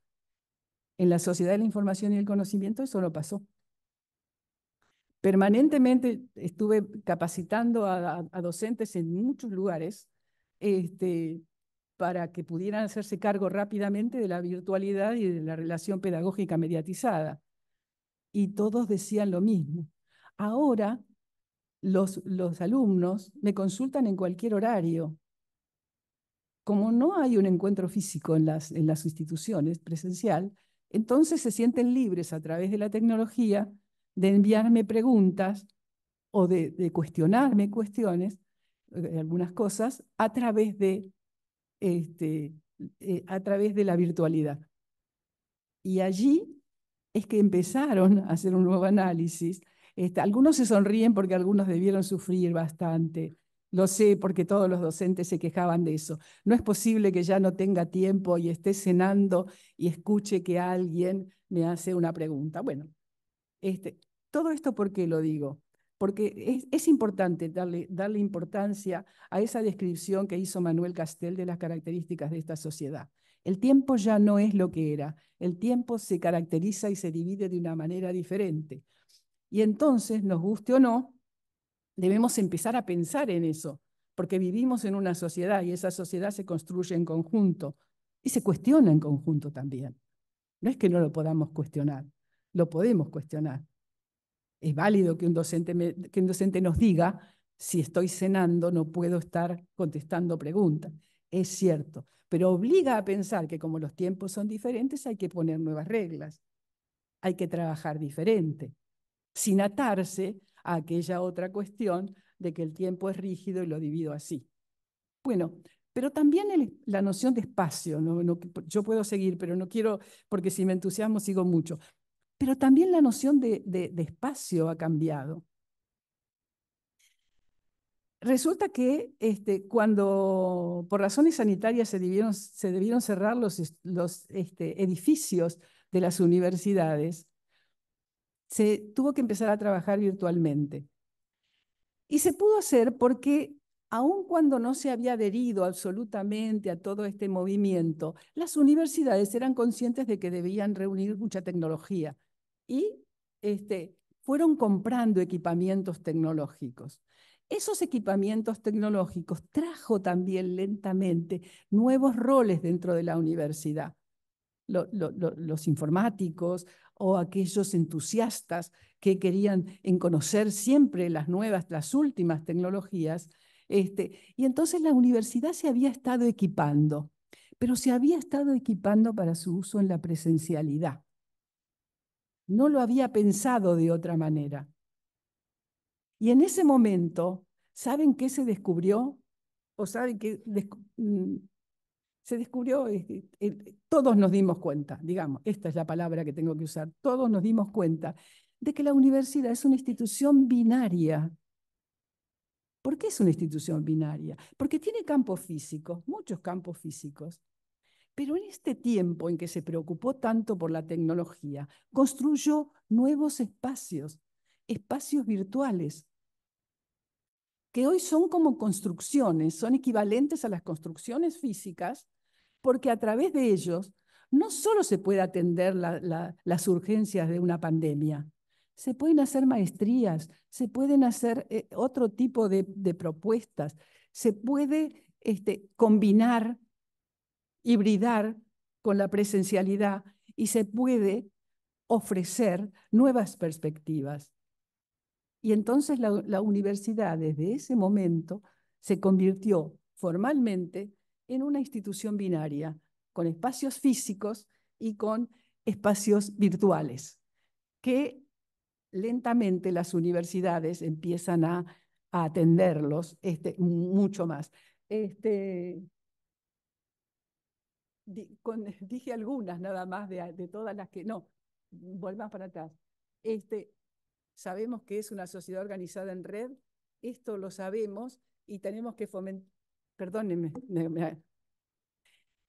En la sociedad de la información y el conocimiento eso no pasó. Permanentemente estuve capacitando a, docentes en muchos lugares este, para que pudieran hacerse cargo rápidamente de la virtualidad y de la relación pedagógica mediatizada. Y todos decían lo mismo. Ahora los, los alumnos me consultan en cualquier horario. Como no hay un encuentro físico en las, instituciones presencial, entonces se sienten libres a través de la tecnología de enviarme preguntas o de, cuestionarme cuestiones, eh, algunas cosas, a través de, este, eh, a través de la virtualidad. Y allí es que empezaron a hacer un nuevo análisis. Este, algunos se sonríen porque algunos debieron sufrir bastante. Lo sé porque todos los docentes se quejaban de eso. No es posible que ya no tenga tiempo y esté cenando y escuche que alguien me hace una pregunta. Bueno, este, todo esto, ¿por qué lo digo? Porque es, importante darle, darle importancia a esa descripción que hizo Manuel Castel de las características de esta sociedad. El tiempo ya no es lo que era. El tiempo se caracteriza y se divide de una manera diferente. Y entonces, nos guste o no, debemos empezar a pensar en eso, porque vivimos en una sociedad y esa sociedad se construye en conjunto y se cuestiona en conjunto también. No es que no lo podamos cuestionar, lo podemos cuestionar. Es válido que un docente, que un docente nos diga, si estoy cenando no puedo estar contestando preguntas. Es cierto, pero obliga a pensar que como los tiempos son diferentes hay que poner nuevas reglas, hay que trabajar diferente, sin atarse aquella otra cuestión de que el tiempo es rígido y lo divido así. Bueno, pero también la noción de espacio, no, yo puedo seguir, pero no quiero, porque si me entusiasmo sigo mucho, pero también la noción de, espacio ha cambiado. Resulta que este, cuando por razones sanitarias se debieron, cerrar los este, edificios de las universidades, se tuvo que empezar a trabajar virtualmente. Y se pudo hacer porque aun cuando no se había adherido absolutamente a todo este movimiento, las universidades eran conscientes de que debían reunir mucha tecnología y este, fueron comprando equipamientos tecnológicos. Esos equipamientos tecnológicos trajo también lentamente nuevos roles dentro de la universidad. Lo- lo- lo- los informáticos o aquellos entusiastas que querían en conocer siempre las nuevas, las últimas tecnologías. Este, y entonces la universidad se había estado equipando, pero se había estado equipando para su uso en la presencialidad. No lo había pensado de otra manera. Y en ese momento, ¿saben qué se descubrió? ¿O saben qué mm, se descubrió? eh, todos nos dimos cuenta, digamos, esta es la palabra que tengo que usar, todos nos dimos cuenta de que la universidad es una institución binaria. ¿Por qué es una institución binaria? Porque tiene campos físicos, muchos campos físicos. Pero en este tiempo en que se preocupó tanto por la tecnología, construyó nuevos espacios, espacios virtuales, que hoy son como construcciones, son equivalentes a las construcciones físicas, porque a través de ellos no solo se puede atender la- la- las urgencias de una pandemia, se pueden hacer maestrías, se pueden hacer eh, otro tipo de, propuestas, se puede este, combinar, hibridar con la presencialidad y se puede ofrecer nuevas perspectivas. Y entonces la universidad desde ese momento se convirtió formalmente en una institución binaria, con espacios físicos y con espacios virtuales, que lentamente las universidades empiezan a, atenderlos este, mucho más. Este, dije algunas nada más de, de todas las que, no, vuelvan para atrás. Este, sabemos que es una sociedad organizada en red, esto lo sabemos y tenemos que fomentar, perdónenme, me- me-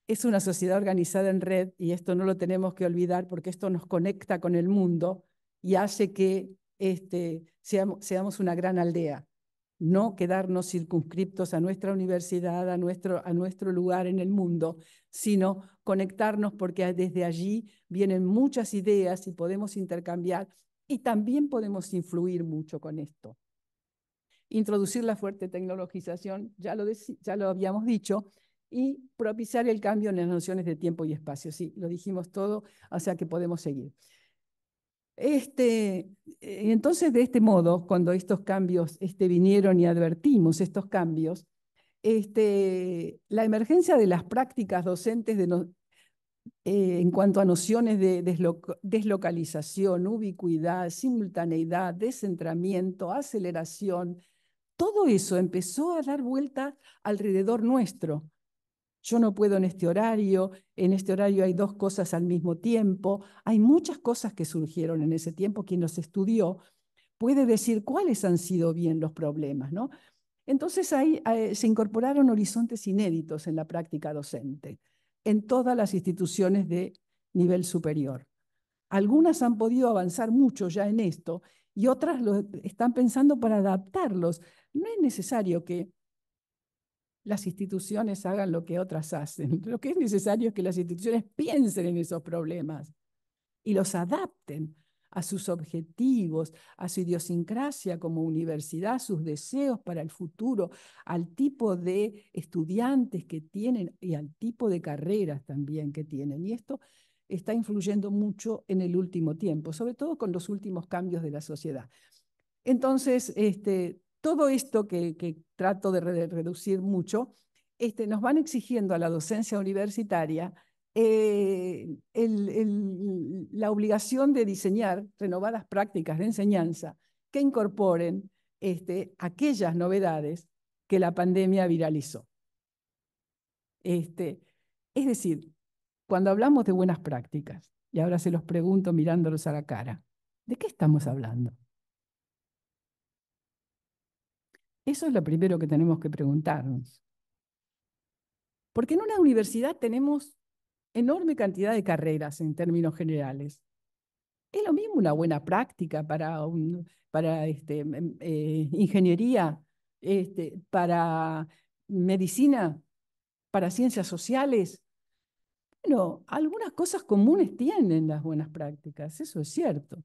es una sociedad organizada en red y esto no lo tenemos que olvidar porque esto nos conecta con el mundo y hace que este, seamos, seamos una gran aldea. No quedarnos circunscriptos a nuestra universidad, a nuestro, a nuestro lugar en el mundo, sino conectarnos porque desde allí vienen muchas ideas y podemos intercambiar y también podemos influir mucho con esto. Introducir la fuerte tecnologización, ya lo, ya lo habíamos dicho, y propiciar el cambio en las nociones de tiempo y espacio. Sí, lo dijimos todo, o sea que podemos seguir. Este, eh, entonces, de este modo, cuando estos cambios este, vinieron y advertimos estos cambios, este, la emergencia de las prácticas docentes de no- eh, en cuanto a nociones de desloc- deslocalización, ubicuidad, simultaneidad, descentramiento, aceleración, todo eso empezó a dar vuelta alrededor nuestro. Yo no puedo en este horario, en este horario hay dos cosas al mismo tiempo, hay muchas cosas que surgieron en ese tiempo, quien los estudió puede decir cuáles han sido bien los problemas, ¿no? Entonces ahí eh, se incorporaron horizontes inéditos en la práctica docente, en todas las instituciones de nivel superior. Algunas han podido avanzar mucho ya en esto y otras lo están pensando para adaptarlos. No es necesario que las instituciones hagan lo que otras hacen. Lo que es necesario es que las instituciones piensen en esos problemas y los adapten a sus objetivos, a su idiosincrasia como universidad, sus deseos para el futuro, al tipo de estudiantes que tienen y al tipo de carreras también que tienen. Y esto está influyendo mucho en el último tiempo, sobre todo con los últimos cambios de la sociedad. Entonces, este, todo esto que, trato de reducir mucho, este, nos van exigiendo a la docencia universitaria eh, la obligación de diseñar renovadas prácticas de enseñanza que incorporen este, aquellas novedades que la pandemia viralizó. Este, es decir, cuando hablamos de buenas prácticas, y ahora se los pregunto mirándolos a la cara, ¿de qué estamos hablando? Eso es lo primero que tenemos que preguntarnos. Porque en una universidad tenemos enorme cantidad de carreras en términos generales. Es lo mismo una buena práctica para, para este, em, eh, ingeniería, este, para medicina, para ciencias sociales. Bueno, algunas cosas comunes tienen las buenas prácticas, eso es cierto.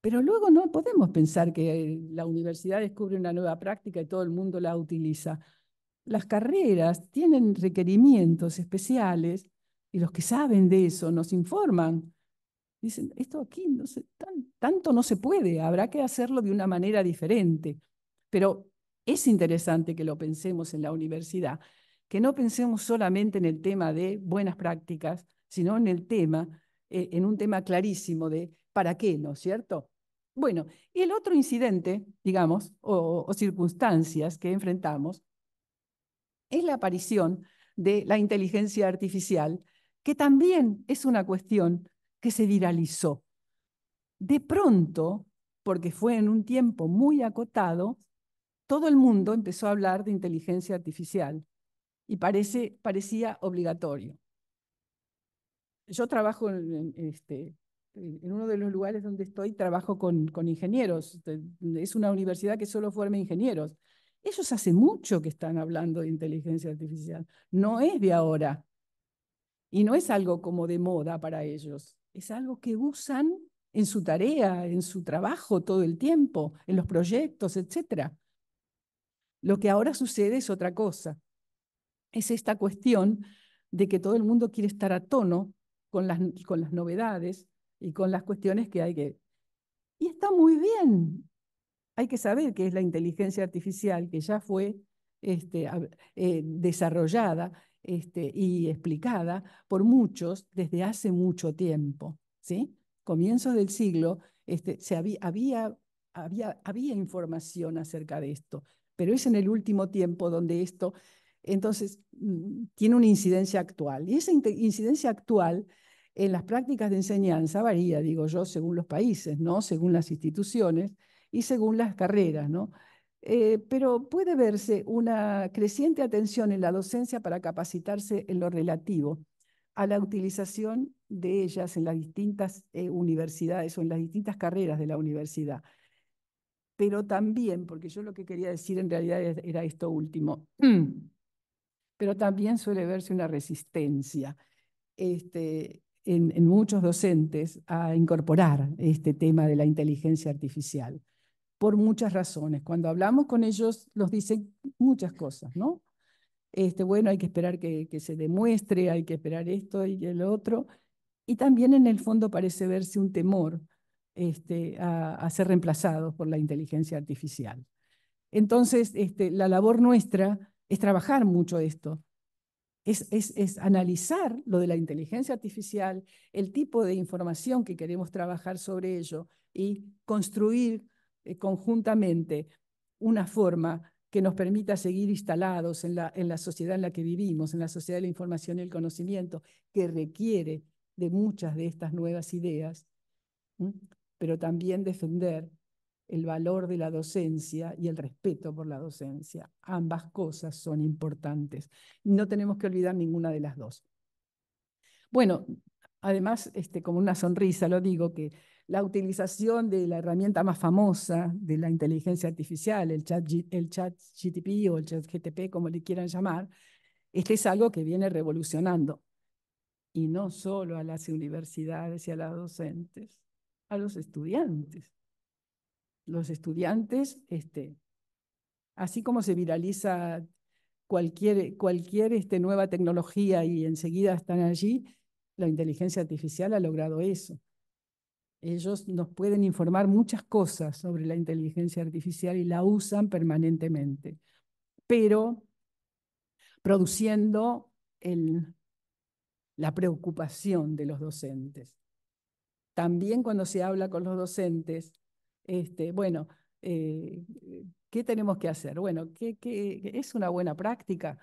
Pero luego no podemos pensar que la universidad descubre una nueva práctica y todo el mundo la utiliza. Las carreras tienen requerimientos especiales y los que saben de eso nos informan. Dicen, esto aquí tanto no se puede, habrá que hacerlo de una manera diferente. Pero es interesante que lo pensemos en la universidad, que no pensemos solamente en el tema de buenas prácticas, sino en el tema, eh, en un tema clarísimo de para qué, ¿no es cierto? Bueno, y el otro incidente, digamos, o circunstancias que enfrentamos, es la aparición de la inteligencia artificial que también es una cuestión que se viralizó. De pronto, porque fue en un tiempo muy acotado, todo el mundo empezó a hablar de inteligencia artificial y parece, parecía obligatorio. Yo trabajo en, este, en uno de los lugares donde estoy, trabajo con, con ingenieros. Es una universidad que solo forma ingenieros. Ellos hace mucho que están hablando de inteligencia artificial. No es de ahora. Y no es algo como de moda para ellos, es algo que usan en su tarea, en su trabajo todo el tiempo, en los proyectos, etc. Lo que ahora sucede es otra cosa. Es esta cuestión de que todo el mundo quiere estar a tono con las, con las novedades y con las cuestiones que hay que... Y está muy bien. Hay que saber qué es la inteligencia artificial que ya fue este, eh, desarrollada este, y explicada por muchos desde hace mucho tiempo. ¿sí? Comienzos del siglo este, se había, había, había, había información acerca de esto, pero es en el último tiempo donde esto entonces mm, tiene una incidencia actual. Y esa incidencia actual en las prácticas de enseñanza varía, digo yo, según los países, ¿no? según las instituciones y según las carreras. ¿no? Eh, pero puede verse una creciente atención en la docencia para capacitarse en lo relativo a la utilización de ellas en las distintas eh, universidades o en las distintas carreras de la universidad. Pero también, porque yo lo que quería decir en realidad era esto último, pero también suele verse una resistencia este, en, muchos docentes a incorporar este tema de la inteligencia artificial por muchas razones. Cuando hablamos con ellos, nos dicen muchas cosas, ¿no? Este, bueno, hay que esperar que, se demuestre, hay que esperar esto y el otro. Y también en el fondo parece verse un temor este, a, ser reemplazados por la inteligencia artificial. Entonces, este, la labor nuestra es trabajar mucho esto, es, es, es, analizar lo de la inteligencia artificial, el tipo de información que queremos trabajar sobre ello y construir eh, conjuntamente una forma que nos permita seguir instalados en la, en la sociedad en la que vivimos, en la sociedad de la información y el conocimiento, que requiere de muchas de estas nuevas ideas, pero también defender el valor de la docencia y el respeto por la docencia. Ambas cosas son importantes. No tenemos que olvidar ninguna de las dos. Bueno, además, este, como una sonrisa lo digo, que la utilización de la herramienta más famosa de la inteligencia artificial, el chat, el chat GTP o el chat GTP, como le quieran llamar, este es algo que viene revolucionando. Y no solo a las universidades y a los docentes, a los estudiantes. Los estudiantes, este, así como se viraliza cualquier, cualquier este, nueva tecnología y enseguida están allí, la inteligencia artificial ha logrado eso. Ellos nos pueden informar muchas cosas sobre la inteligencia artificial y la usan permanentemente, pero produciendo el, la preocupación de los docentes. También cuando se habla con los docentes, este, bueno, eh, ¿qué tenemos que hacer? Bueno, ¿qué, es una buena práctica?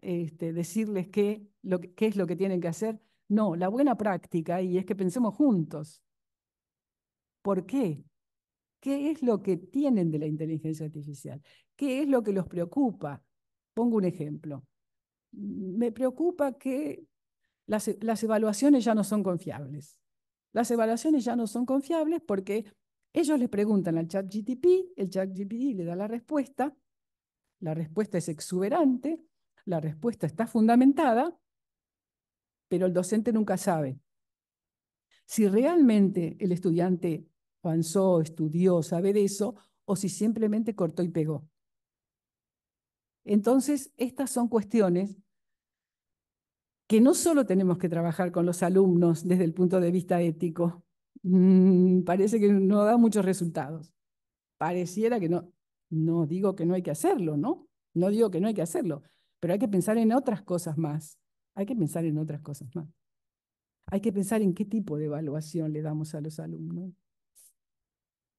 Este, decirles qué, lo, es lo que tienen que hacer. No, la buena práctica, y es que pensemos juntos. ¿Por qué? ¿Qué es lo que tienen de la inteligencia artificial? ¿Qué es lo que los preocupa? Pongo un ejemplo. Me preocupa que las, las evaluaciones ya no son confiables. Las evaluaciones ya no son confiables porque ellos le preguntan al chat GTP, el chat GTP le da la respuesta, la respuesta es exuberante, la respuesta está fundamentada, pero el docente nunca sabe si realmente el estudiante avanzó, estudió, sabe de eso, o si simplemente cortó y pegó. Entonces, estas son cuestiones que no solo tenemos que trabajar con los alumnos desde el punto de vista ético, mm, parece que no da muchos resultados. Pareciera que no, no digo que no hay que hacerlo, ¿no? No digo que no hay que hacerlo, pero hay que pensar en otras cosas más. Hay que pensar en otras cosas más. Hay que pensar en qué tipo de evaluación le damos a los alumnos.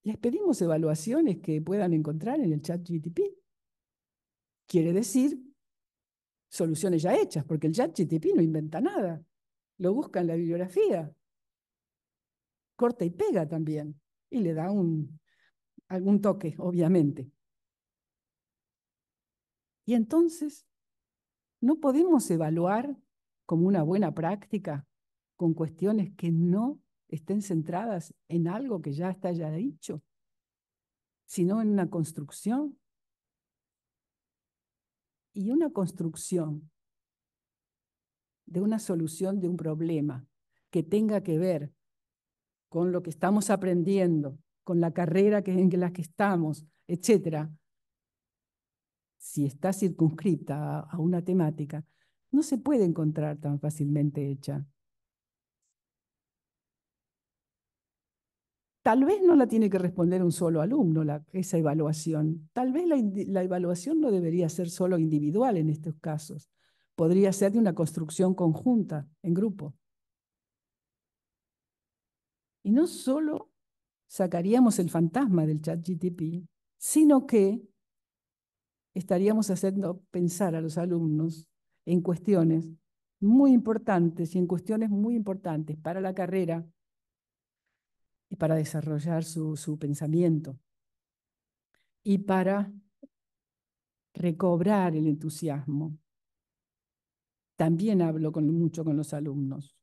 Les pedimos evaluaciones que puedan encontrar en el chat GTP. Quiere decir soluciones ya hechas, porque el chat GTP no inventa nada. Lo busca en la bibliografía. Corta y pega también. Y le da un, algún toque, obviamente. Y entonces, no podemos evaluar como una buena práctica con cuestiones que no estén centradas en algo que ya está ya dicho, sino en una construcción. Y una construcción de una solución de un problema que tenga que ver con lo que estamos aprendiendo, con la carrera que, en la que estamos, etcétera, si está circunscrita a una temática, no se puede encontrar tan fácilmente hecha. Tal vez no la tiene que responder un solo alumno esa evaluación. Tal vez la, evaluación no debería ser solo individual en estos casos. Podría ser de una construcción conjunta, en grupo. Y no solo sacaríamos el fantasma del chat GTP, sino que estaríamos haciendo pensar a los alumnos en cuestiones muy importantes y en cuestiones muy importantes para la carrera y para desarrollar su, su pensamiento y para recobrar el entusiasmo. También hablo mucho con los alumnos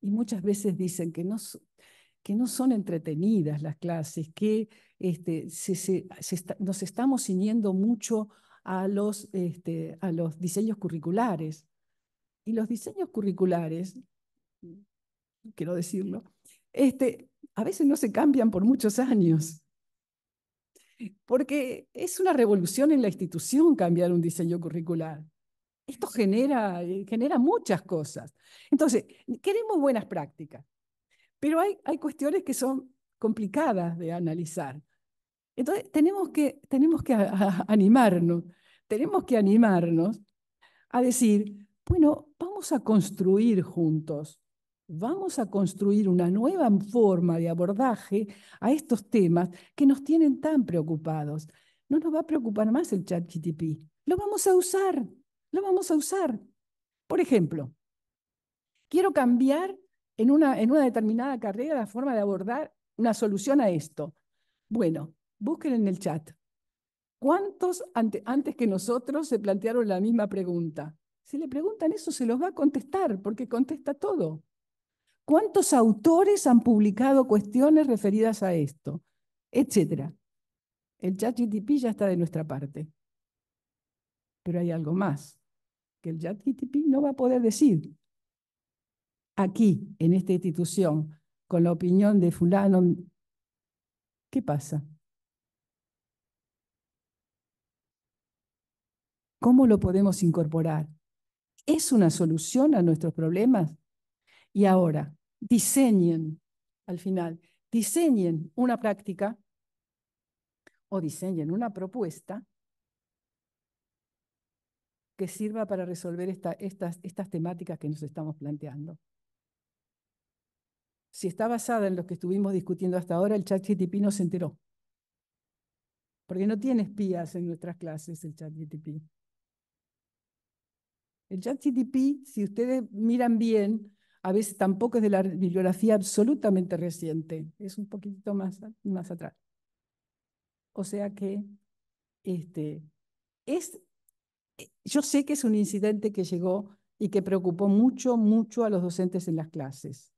y muchas veces dicen que no, que no son entretenidas las clases, que este, nos estamos ciñendo mucho a los, este, a los diseños curriculares. Y los diseños curriculares, quiero decirlo, este, a veces no se cambian por muchos años. Porque es una revolución en la institución cambiar un diseño curricular. Esto genera, eh, genera muchas cosas. Entonces, queremos buenas prácticas, pero hay, hay cuestiones que son complicadas de analizar. Entonces, tenemos que, tenemos que animarnos, tenemos que animarnos a decir, bueno, vamos a construir juntos vamos a construir una nueva forma de abordaje a estos temas que nos tienen tan preocupados. No nos va a preocupar más el chat GTP. Lo vamos a usar, lo vamos a usar. Por ejemplo, quiero cambiar en una, en una determinada carrera la forma de abordar una solución a esto. Bueno, busquen en el chat. ¿Cuántos antes que nosotros se plantearon la misma pregunta? Si le preguntan eso, se los va a contestar, porque contesta todo. ¿Cuántos autores han publicado cuestiones referidas a esto? Etcétera. El chat GTP ya está de nuestra parte. Pero hay algo más que el chat GTP no va a poder decir. Aquí, en esta institución, con la opinión de fulano, ¿qué pasa? ¿Cómo lo podemos incorporar? ¿Es una solución a nuestros problemas? Y ahora, diseñen, al final, diseñen una práctica o diseñen una propuesta que sirva para resolver estas, temáticas que nos estamos planteando. Si está basada en lo que estuvimos discutiendo hasta ahora, el chat GTP no se enteró. Porque no tiene espías en nuestras clases el chat GTP. El chat GTP, si ustedes miran bien, a veces tampoco es de la bibliografía absolutamente reciente, es un poquito más, más atrás. O sea que este, es, yo sé que es un incidente que llegó y que preocupó mucho, mucho a los docentes en las clases.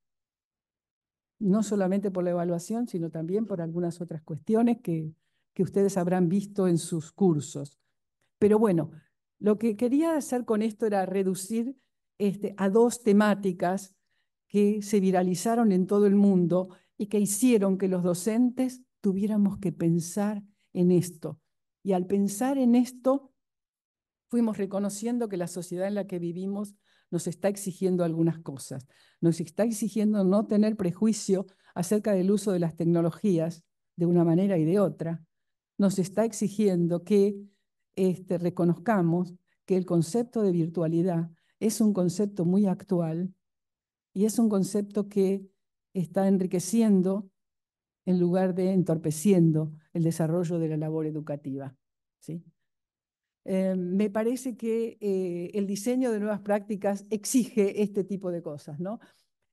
No solamente por la evaluación, sino también por algunas otras cuestiones que, que ustedes habrán visto en sus cursos. Pero bueno, lo que quería hacer con esto era reducir este, a dos temáticas que se viralizaron en todo el mundo y que hicieron que los docentes tuviéramos que pensar en esto. Y al pensar en esto, fuimos reconociendo que la sociedad en la que vivimos nos está exigiendo algunas cosas. Nos está exigiendo no tener prejuicio acerca del uso de las tecnologías de una manera y de otra. Nos está exigiendo que este, reconozcamos que el concepto de virtualidad es un concepto muy actual y es un concepto que está enriqueciendo en lugar de entorpeciendo el desarrollo de la labor educativa. ¿sí? Eh, me parece que eh, el diseño de nuevas prácticas exige este tipo de cosas. ¿no?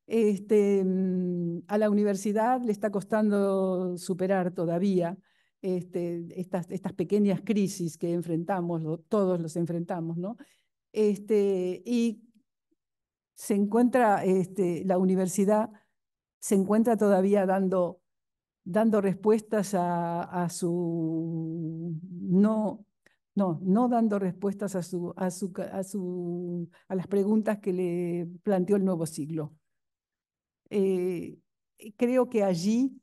Este, mm, a la universidad le está costando superar todavía este, estas, pequeñas crisis que enfrentamos, todos los enfrentamos, ¿no? Este, y se encuentra, este, la universidad se encuentra todavía dando, dando respuestas a su, no, no, no dando respuestas a, su, a, su, a, su, a las preguntas que le planteó el nuevo siglo. Eh, creo que allí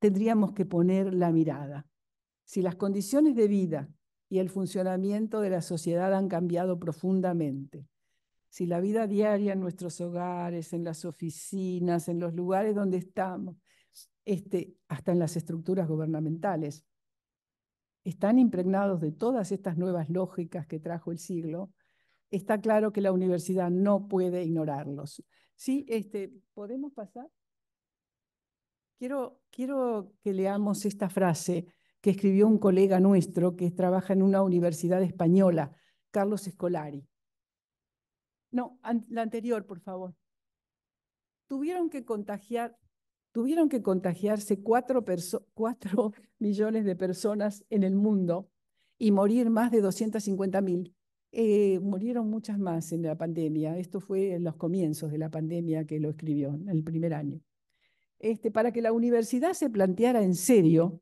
tendríamos que poner la mirada. Si las condiciones de vida y el funcionamiento de la sociedad han cambiado profundamente, si la vida diaria en nuestros hogares, en las oficinas, en los lugares donde estamos, este, hasta en las estructuras gubernamentales, están impregnados de todas estas nuevas lógicas que trajo el siglo, está claro que la universidad no puede ignorarlos. ¿Sí? Este, ¿Podemos pasar? Quiero, quiero que leamos esta frase que escribió un colega nuestro que trabaja en una universidad española, Carlos Escolari. No, la anterior, por favor. Tuvieron que contagiar, tuvieron que contagiarse cuatro, millones de personas en el mundo y morir más de 250 mil. Eh, murieron muchas más en la pandemia. Esto fue en los comienzos de la pandemia que lo escribió, en el primer año. Este, para que la universidad se planteara en serio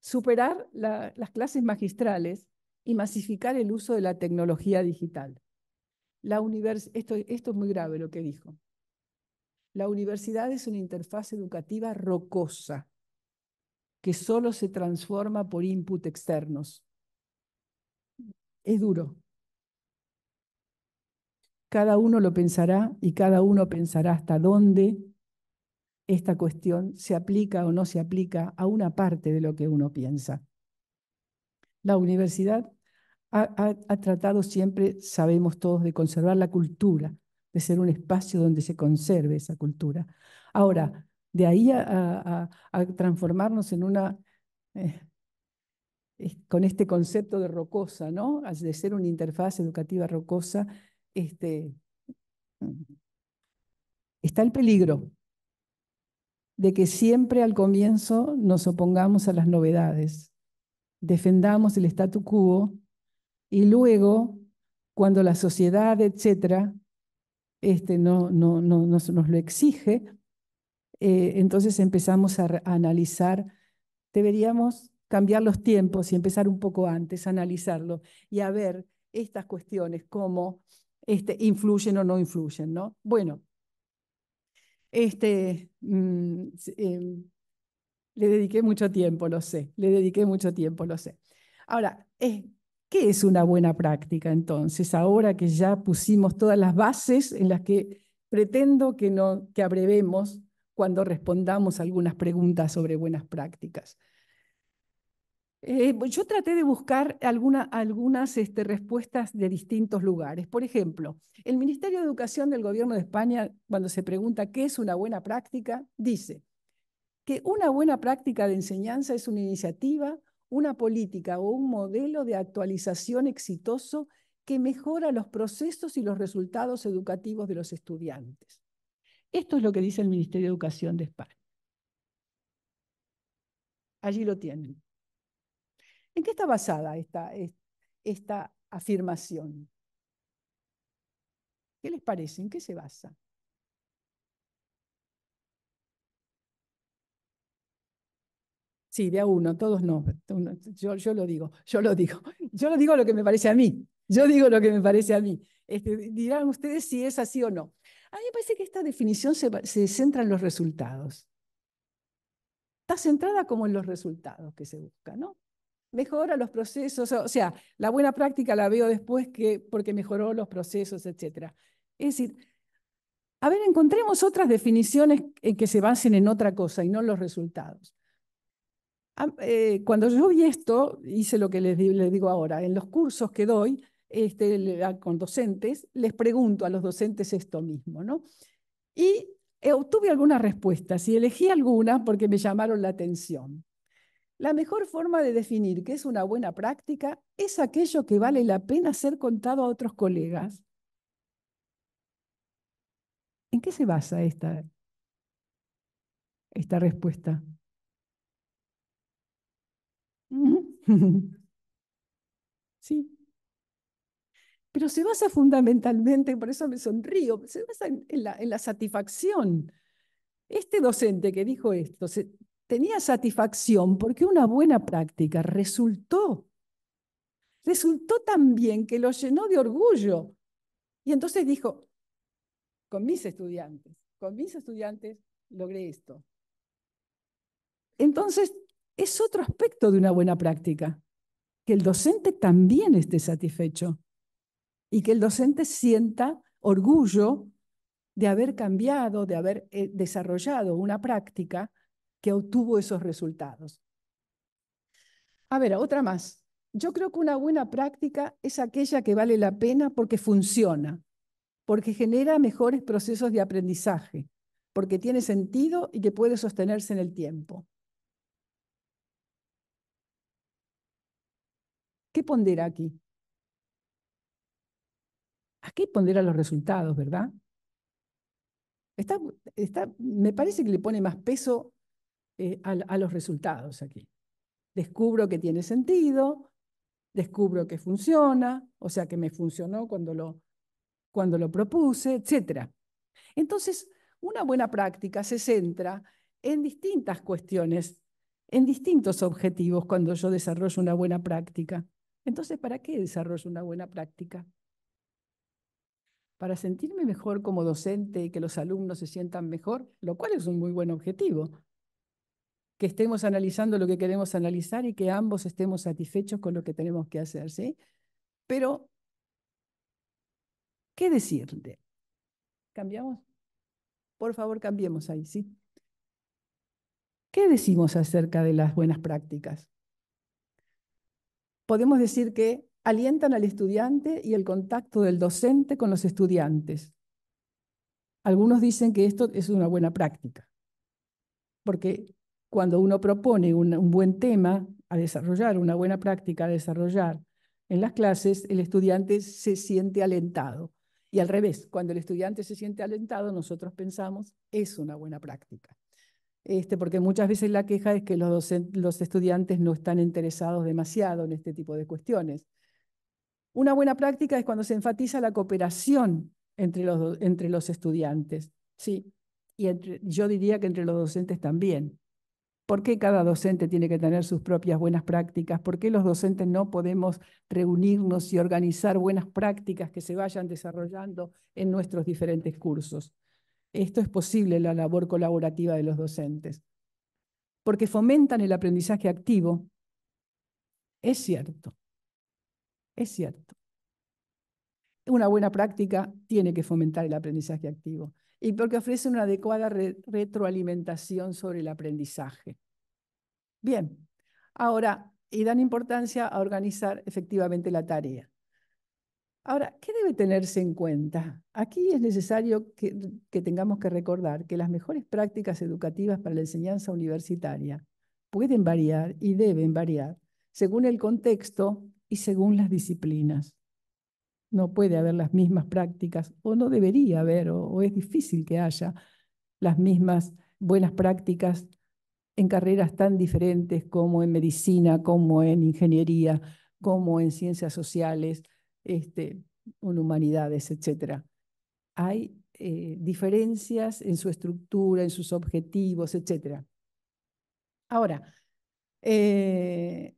superar las clases magistrales y masificar el uso de la tecnología digital. La esto, esto es muy grave lo que dijo. La universidad es una interfaz educativa rocosa que solo se transforma por input externos. Es duro. Cada uno lo pensará y cada uno pensará hasta dónde esta cuestión se aplica o no se aplica a una parte de lo que uno piensa. La universidad ha, tratado siempre, sabemos todos, de conservar la cultura, de ser un espacio donde se conserve esa cultura. Ahora, de ahí a, transformarnos en una, eh, con este concepto de rocosa, ¿no? De ser una interfaz educativa rocosa, este, está el peligro de que siempre al comienzo nos opongamos a las novedades, defendamos el statu quo y luego, cuando la sociedad, etcétera, este, no, no, no, nos, lo exige, eh, entonces empezamos a, analizar, deberíamos cambiar los tiempos y empezar un poco antes, a analizarlo y a ver estas cuestiones, cómo este, influyen o no influyen, ¿no? Bueno, este, mm, em, le dediqué mucho tiempo, lo sé, le dediqué mucho tiempo, lo sé. Ahora, eh, ¿qué es una buena práctica entonces? Ahora que ya pusimos todas las bases en las que pretendo que, no, que abrevemos cuando respondamos algunas preguntas sobre buenas prácticas. Eh, yo traté de buscar algunas este, respuestas de distintos lugares. Por ejemplo, el Ministerio de Educación del Gobierno de España, cuando se pregunta qué es una buena práctica, dice que una buena práctica de enseñanza es una iniciativa, una política o un modelo de actualización exitoso que mejora los procesos y los resultados educativos de los estudiantes. Esto es lo que dice el Ministerio de Educación de España. Allí lo tienen. ¿En qué está basada esta, esta afirmación? ¿Qué les parece? ¿En qué se basa? Sí, de a uno, todos no. Yo, yo lo digo, yo lo digo. Yo lo digo lo que me parece a mí. Yo digo lo que me parece a mí. Este, dirán ustedes si es así o no. A mí me parece que esta definición se, centra en los resultados. Está centrada como en los resultados que se buscan, ¿no? mejora los procesos, o sea, la buena práctica la veo después que porque mejoró los procesos, etc. Es decir, a ver, encontremos otras definiciones en que se basen en otra cosa y no los resultados. Eh, cuando yo vi esto, hice lo que les, digo ahora, en los cursos que doy este, con docentes, les pregunto a los docentes esto mismo, ¿no? Y obtuve algunas respuestas y elegí algunas porque me llamaron la atención. La mejor forma de definir qué es una buena práctica es aquello que vale la pena ser contado a otros colegas. ¿En qué se basa esta, esta respuesta? Sí. Pero se basa fundamentalmente, por eso me sonrío, se basa en, la, satisfacción. Este docente que dijo esto tenía satisfacción porque una buena práctica resultó. Resultó tan bien que lo llenó de orgullo. Y entonces dijo, con mis estudiantes, con mis estudiantes logré esto. Entonces, es otro aspecto de una buena práctica, que el docente también esté satisfecho y que el docente sienta orgullo de haber cambiado, de haber eh, desarrollado una práctica que obtuvo esos resultados. A ver, otra más. Yo creo que una buena práctica es aquella que vale la pena porque funciona, porque genera mejores procesos de aprendizaje, porque tiene sentido y que puede sostenerse en el tiempo. ¿Qué pondera aquí? Aquí pondera los resultados, ¿verdad? Está, está, me parece que le pone más peso eh, a, los resultados aquí. Descubro que tiene sentido, descubro que funciona, o sea que me funcionó cuando lo, cuando lo propuse, etc. Entonces, una buena práctica se centra en distintas cuestiones, en distintos objetivos cuando yo desarrollo una buena práctica. Entonces, ¿para qué desarrollo una buena práctica? Para sentirme mejor como docente y que los alumnos se sientan mejor, lo cual es un muy buen objetivo que estemos analizando lo que queremos analizar y que ambos estemos satisfechos con lo que tenemos que hacer, ¿sí? Pero, ¿qué decirle? ¿Cambiamos? Por favor, cambiemos ahí, ¿sí? ¿Qué decimos acerca de las buenas prácticas? Podemos decir que alientan al estudiante y el contacto del docente con los estudiantes. Algunos dicen que esto es una buena práctica, porque cuando uno propone un, buen tema a desarrollar, una buena práctica a desarrollar en las clases, el estudiante se siente alentado. Y al revés, cuando el estudiante se siente alentado, nosotros pensamos, es una buena práctica. Este, porque muchas veces la queja es que los, los estudiantes no están interesados demasiado en este tipo de cuestiones. Una buena práctica es cuando se enfatiza la cooperación entre los, entre los estudiantes, ¿sí? Y yo diría que entre los docentes también. ¿Por qué cada docente tiene que tener sus propias buenas prácticas? ¿Por qué los docentes no podemos reunirnos y organizar buenas prácticas que se vayan desarrollando en nuestros diferentes cursos? Esto es posible, la labor colaborativa de los docentes, porque fomentan el aprendizaje activo. Es cierto, es cierto. Una buena práctica tiene que fomentar el aprendizaje activo. y porque ofrece una adecuada retroalimentación sobre el aprendizaje. Bien, ahora, y dan importancia a organizar efectivamente la tarea. Ahora, ¿qué debe tenerse en cuenta? Aquí es necesario que, tengamos que recordar que las mejores prácticas educativas para la enseñanza universitaria pueden variar y deben variar según el contexto y según las disciplinas. No puede haber las mismas prácticas, o no debería haber, o, es difícil que haya las mismas buenas prácticas en carreras tan diferentes como en medicina, como en ingeniería, como en ciencias sociales, este, humanidades, etc. Hay eh, diferencias en su estructura, en sus objetivos, etc. Ahora, eh,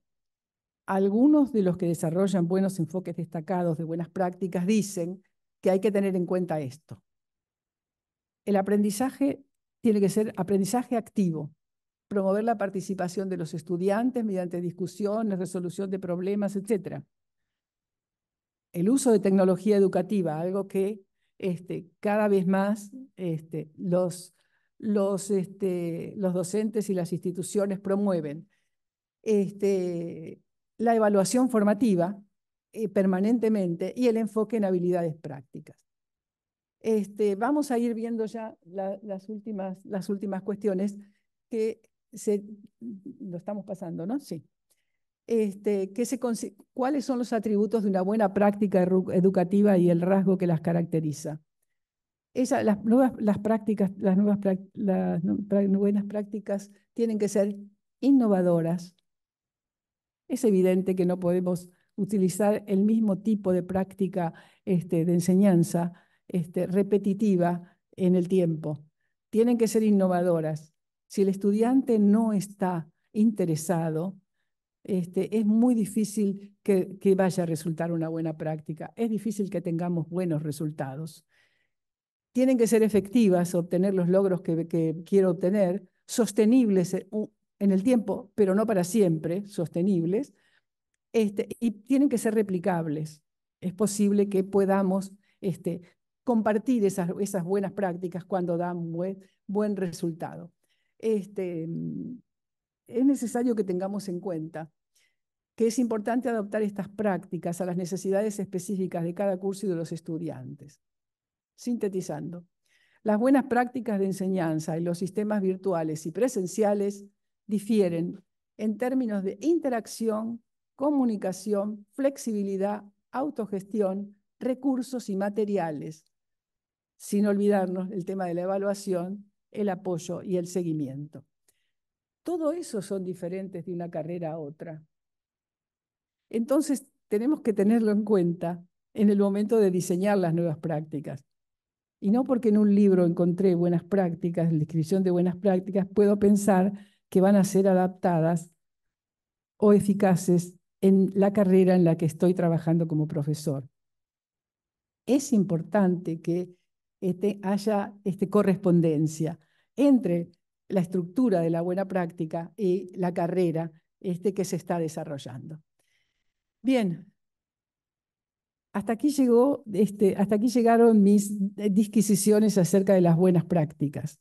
algunos de los que desarrollan buenos enfoques destacados de buenas prácticas dicen que hay que tener en cuenta esto. El aprendizaje tiene que ser aprendizaje activo, promover la participación de los estudiantes mediante discusiones, resolución de problemas, etc. El uso de tecnología educativa, algo que este, cada vez más este, los, los, este, los docentes y las instituciones promueven. Este, la evaluación formativa eh, permanentemente y el enfoque en habilidades prácticas. Este, vamos a ir viendo ya las, últimas, las últimas cuestiones que se, lo estamos pasando, ¿no? Sí. Este, que se, ¿Cuáles son los atributos de una buena práctica educativa y el rasgo que las caracteriza? Esa, las, nuevas, las prácticas, las nuevas buenas prácticas tienen que ser innovadoras, es evidente que no podemos utilizar el mismo tipo de práctica este, de enseñanza este, repetitiva en el tiempo. Tienen que ser innovadoras. Si el estudiante no está interesado, este, es muy difícil que, vaya a resultar una buena práctica. Es difícil que tengamos buenos resultados. Tienen que ser efectivas, obtener los logros que, quiero obtener, sostenibles en el tiempo, pero no para siempre, sostenibles, este, y tienen que ser replicables. Es posible que podamos este, compartir esas, buenas prácticas cuando dan buen, resultado. Este, es necesario que tengamos en cuenta que es importante adaptar estas prácticas a las necesidades específicas de cada curso y de los estudiantes. Sintetizando, las buenas prácticas de enseñanza y los sistemas virtuales y presenciales difieren en términos de interacción, comunicación, flexibilidad, autogestión, recursos y materiales, sin olvidarnos el tema de la evaluación, el apoyo y el seguimiento. Todo eso son diferentes de una carrera a otra. Entonces, tenemos que tenerlo en cuenta en el momento de diseñar las nuevas prácticas. Y no porque en un libro encontré buenas prácticas, la descripción de buenas prácticas, puedo pensar que van a ser adaptadas o eficaces en la carrera en la que estoy trabajando como profesor. Es importante que este, haya este, correspondencia entre la estructura de la buena práctica y la carrera este, que se está desarrollando. Bien, hasta aquí, llegó, este, hasta aquí llegaron mis disquisiciones acerca de las buenas prácticas.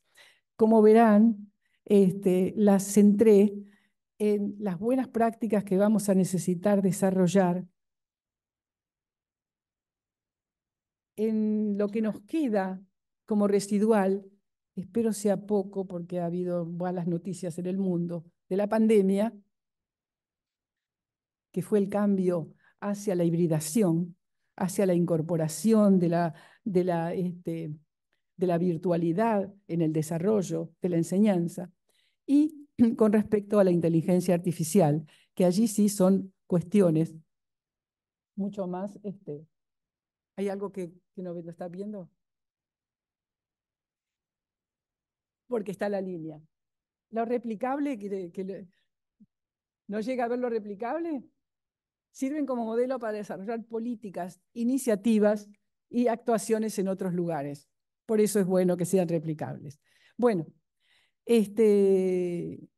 Como verán, este, las centré en las buenas prácticas que vamos a necesitar desarrollar en lo que nos queda como residual, espero sea poco porque ha habido malas noticias en el mundo, de la pandemia, que fue el cambio hacia la hibridación, hacia la incorporación de la, de la, este, de la virtualidad en el desarrollo de la enseñanza y con respecto a la inteligencia artificial, que allí sí son cuestiones mucho más... Este, ¿Hay algo que, no lo está viendo? Porque está la línea. Lo replicable, que, ¿no llega a ver lo replicable? Sirven como modelo para desarrollar políticas, iniciativas y actuaciones en otros lugares. Por eso es bueno que sean replicables. Bueno, este,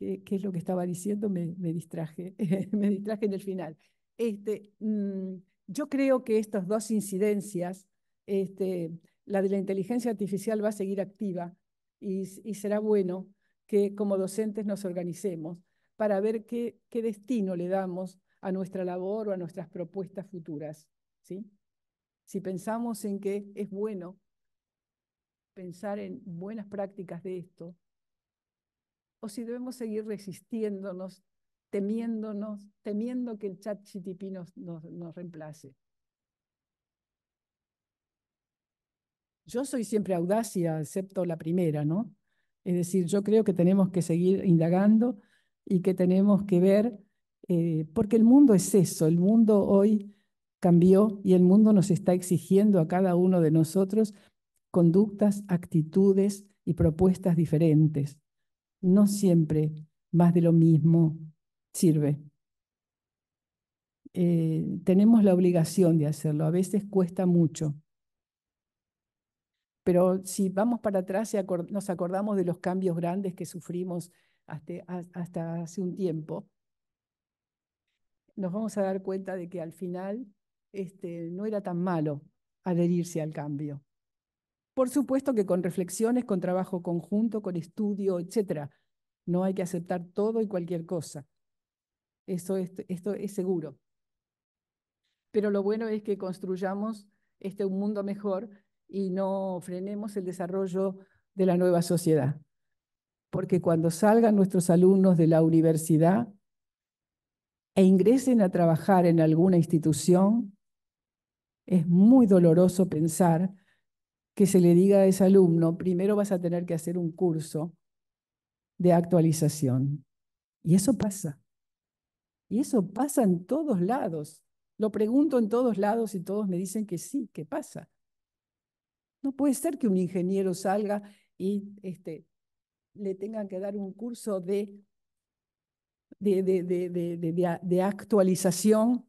¿qué, es lo que estaba diciendo? Me, distraje, me distraje en el final. Este, mm, yo creo que estas dos incidencias este, la de la inteligencia artificial va a seguir activa y será bueno que como docentes nos organicemos para ver qué, destino le damos a nuestra labor o a nuestras propuestas futuras. ¿sí? Si pensamos en que es bueno pensar en buenas prácticas de esto, o si debemos seguir resistiéndonos, temiéndonos, temiendo que el chat GTP nos, nos, nos reemplace. Yo soy siempre audacia, excepto la primera, ¿no? Es decir, yo creo que tenemos que seguir indagando y que tenemos que ver, eh, porque el mundo es eso, el mundo hoy cambió y el mundo nos está exigiendo a cada uno de nosotros conductas, actitudes y propuestas diferentes. No siempre más de lo mismo sirve. Eh, tenemos la obligación de hacerlo, a veces cuesta mucho. Pero si vamos para atrás y nos acordamos de los cambios grandes que sufrimos hasta, hasta hace un tiempo, nos vamos a dar cuenta de que al final este, no era tan malo adherirse al cambio. Por supuesto que con reflexiones, con trabajo conjunto, con estudio, etc. No hay que aceptar todo y cualquier cosa. Eso es, esto es seguro. Pero lo bueno es que construyamos este, un mundo mejor y no frenemos el desarrollo de la nueva sociedad. Porque cuando salgan nuestros alumnos de la universidad e ingresen a trabajar en alguna institución, es muy doloroso pensar que se le diga a ese alumno, primero vas a tener que hacer un curso de actualización. Y eso pasa. Y eso pasa en todos lados. Lo pregunto en todos lados y todos me dicen que sí, que pasa. No puede ser que un ingeniero salga y este, le tengan que dar un curso de, de, de, de actualización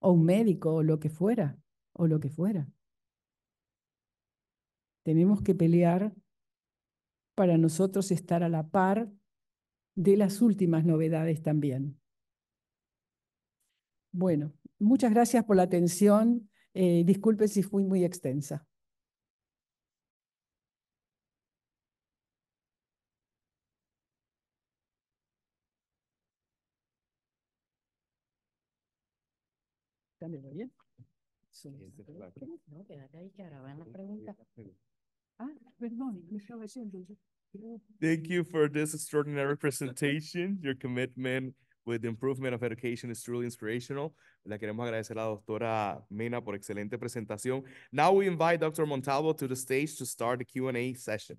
o un médico o lo que fuera, o lo que fuera. Tenemos que pelear para nosotros estar a la par de las últimas novedades también. Bueno, muchas gracias por la atención. Eh, disculpe si fui muy extensa. Bien? No, quédate ahí que ahora van las preguntas. Ah, perdón, me estaba Thank you for this extraordinary presentation. Your commitment with the improvement of education is truly inspirational. Le queremos agradecer a la doctora Mena por excelente presentación. Now we invite Dr. Montalvo to the stage to start the Q&A session.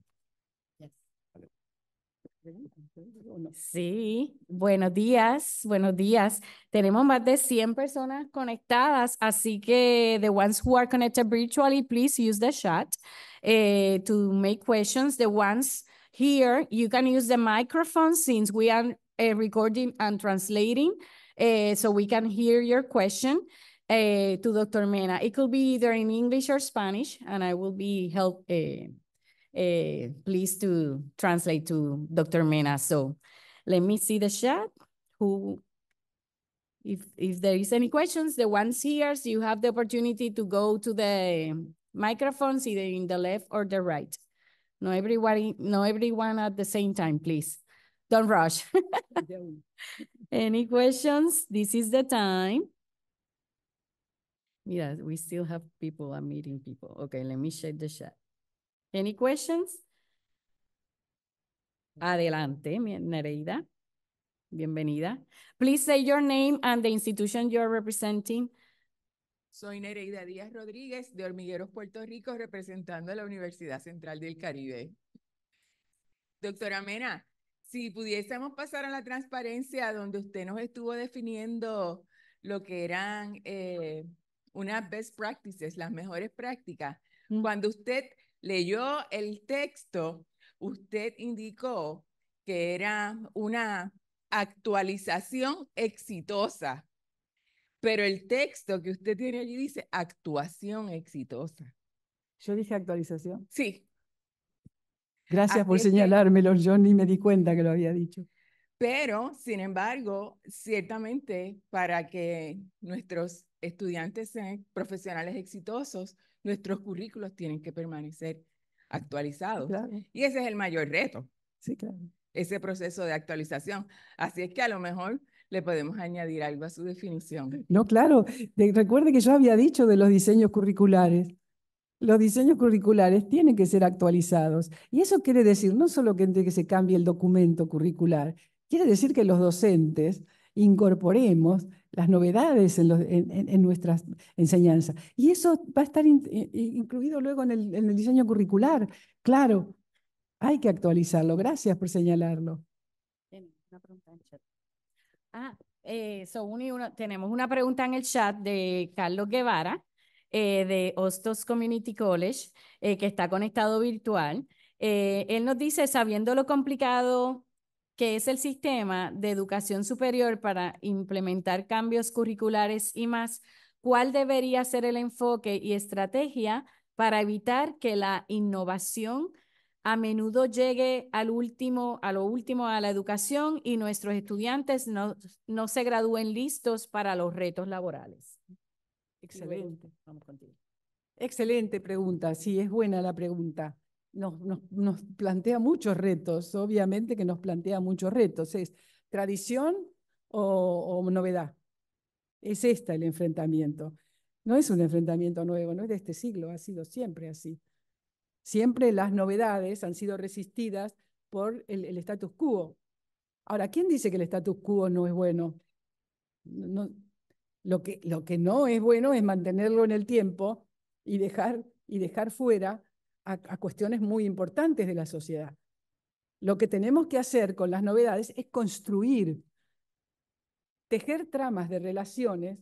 Sí, buenos días, buenos días. Tenemos más de 100 personas conectadas, así que the ones who are connected virtually, please use the chat uh, to make questions. The ones here, you can use the microphone since we are uh, recording and translating, uh, so we can hear your question to Dr. Mena. It could be either in English or Spanish, and I will be help uh, please to translate to Dr. Mena. So let me see the chat. Who, if, if there is any questions, the ones here, so you have the opportunity to go to the microphones either in the left or the right. No everybody, no everyone at the same time, please. Don't rush. any questions? This is the time. Yeah, we still have people, I'm meeting people. Okay, let me check the chat. Any questions? Adelante, Nereida. Bienvenida. Please say your name and the institution you're representing. Soy Nereida Díaz Rodríguez de Hormigueros, Puerto Rico, representando a la Universidad Central del Caribe. Doctora Mena, si pudiésemos pasar a la transparencia donde usted nos estuvo definiendo lo que eran eh, unas best practices, las mejores prácticas, mm. cuando usted leyó el texto, usted indicó que era una actualización exitosa, pero el texto que usted tiene allí dice actuación exitosa. ¿Yo dije actualización? Sí. Gracias por señalármelo, yo ni me di cuenta que lo había dicho. Pero, sin embargo, ciertamente para que nuestros estudiantes sean profesionales exitosos, nuestros currículos tienen que permanecer actualizados. Claro, Y ese es el mayor reto, sí, claro. ese proceso de actualización. Así es que a lo mejor le podemos añadir algo a su definición. No, claro. de- recuerde que yo había dicho de los diseños curriculares. Los diseños curriculares tienen que ser actualizados. Y eso quiere decir no solo que, que se cambie el documento curricular, quiere decir que los docentes incorporemos las novedades en, los- en- en- nuestras enseñanzas. Y eso va a estar in- incluido luego en el, en el diseño curricular. Claro, hay que actualizarlo. Gracias por señalarlo. Una pregunta en chat. Ah, eh, so una- tenemos una pregunta en el chat de Carlos Guevara, eh, de Hostos Community College, eh, que está conectado virtual. Eh, él nos dice, sabiendo lo complicado que es el sistema de educación superior para implementar cambios curriculares y más, ¿cuál debería ser el enfoque y estrategia para evitar que la innovación a menudo llegue al último, a lo último a la educación y nuestros estudiantes no, no se gradúen listos para los retos laborales. Excelente. Vamos contigo. Excelente pregunta, sí, es buena la pregunta. Nos, nos, plantea muchos retos, obviamente que nos plantea muchos retos. ¿Es tradición o, novedad? Es este el enfrentamiento. No es un enfrentamiento nuevo, no es de este siglo, ha sido siempre así. Siempre las novedades han sido resistidas por el, el status quo. Ahora, ¿quién dice que el status quo no es bueno? No, lo que, lo que no es bueno es mantenerlo en el tiempo y dejar, y dejar fuera a, cuestiones muy importantes de la sociedad. Lo que tenemos que hacer con las novedades es construir, tejer tramas de relaciones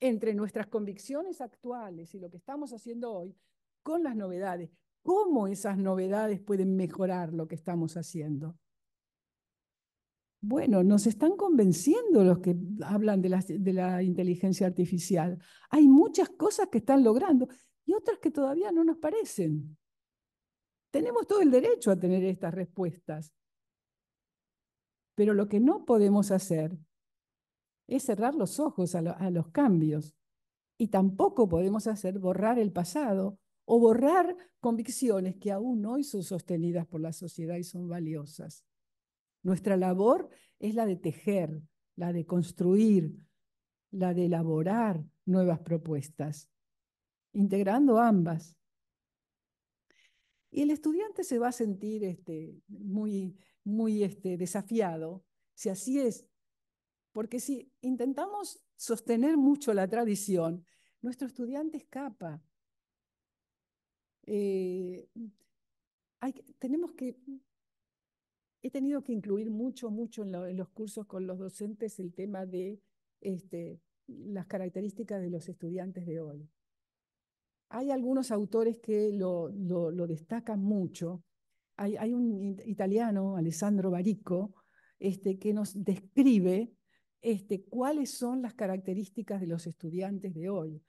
entre nuestras convicciones actuales y lo que estamos haciendo hoy con las novedades. ¿Cómo esas novedades pueden mejorar lo que estamos haciendo? Bueno, nos están convenciendo los que hablan de la, de la inteligencia artificial. Hay muchas cosas que están logrando y otras que todavía no nos parecen. Tenemos todo el derecho a tener estas respuestas. Pero lo que no podemos hacer es cerrar los ojos a, a los cambios. Y tampoco podemos hacer borrar el pasado o borrar convicciones que aún hoy son sostenidas por la sociedad y son valiosas. Nuestra labor es la de tejer, la de construir, la de elaborar nuevas propuestas, integrando ambas. Y el estudiante se va a sentir este, muy, muy este, desafiado, si así es, porque si intentamos sostener mucho la tradición, nuestro estudiante escapa. Eh, tenemos que he tenido que incluir mucho, mucho en, en los cursos con los docentes el tema de este, las características de los estudiantes de hoy. Hay algunos autores que lo, destacan mucho. Hay, un it- italiano, Alessandro Barico, este, que nos describe este, cuáles son las características de los estudiantes de hoy.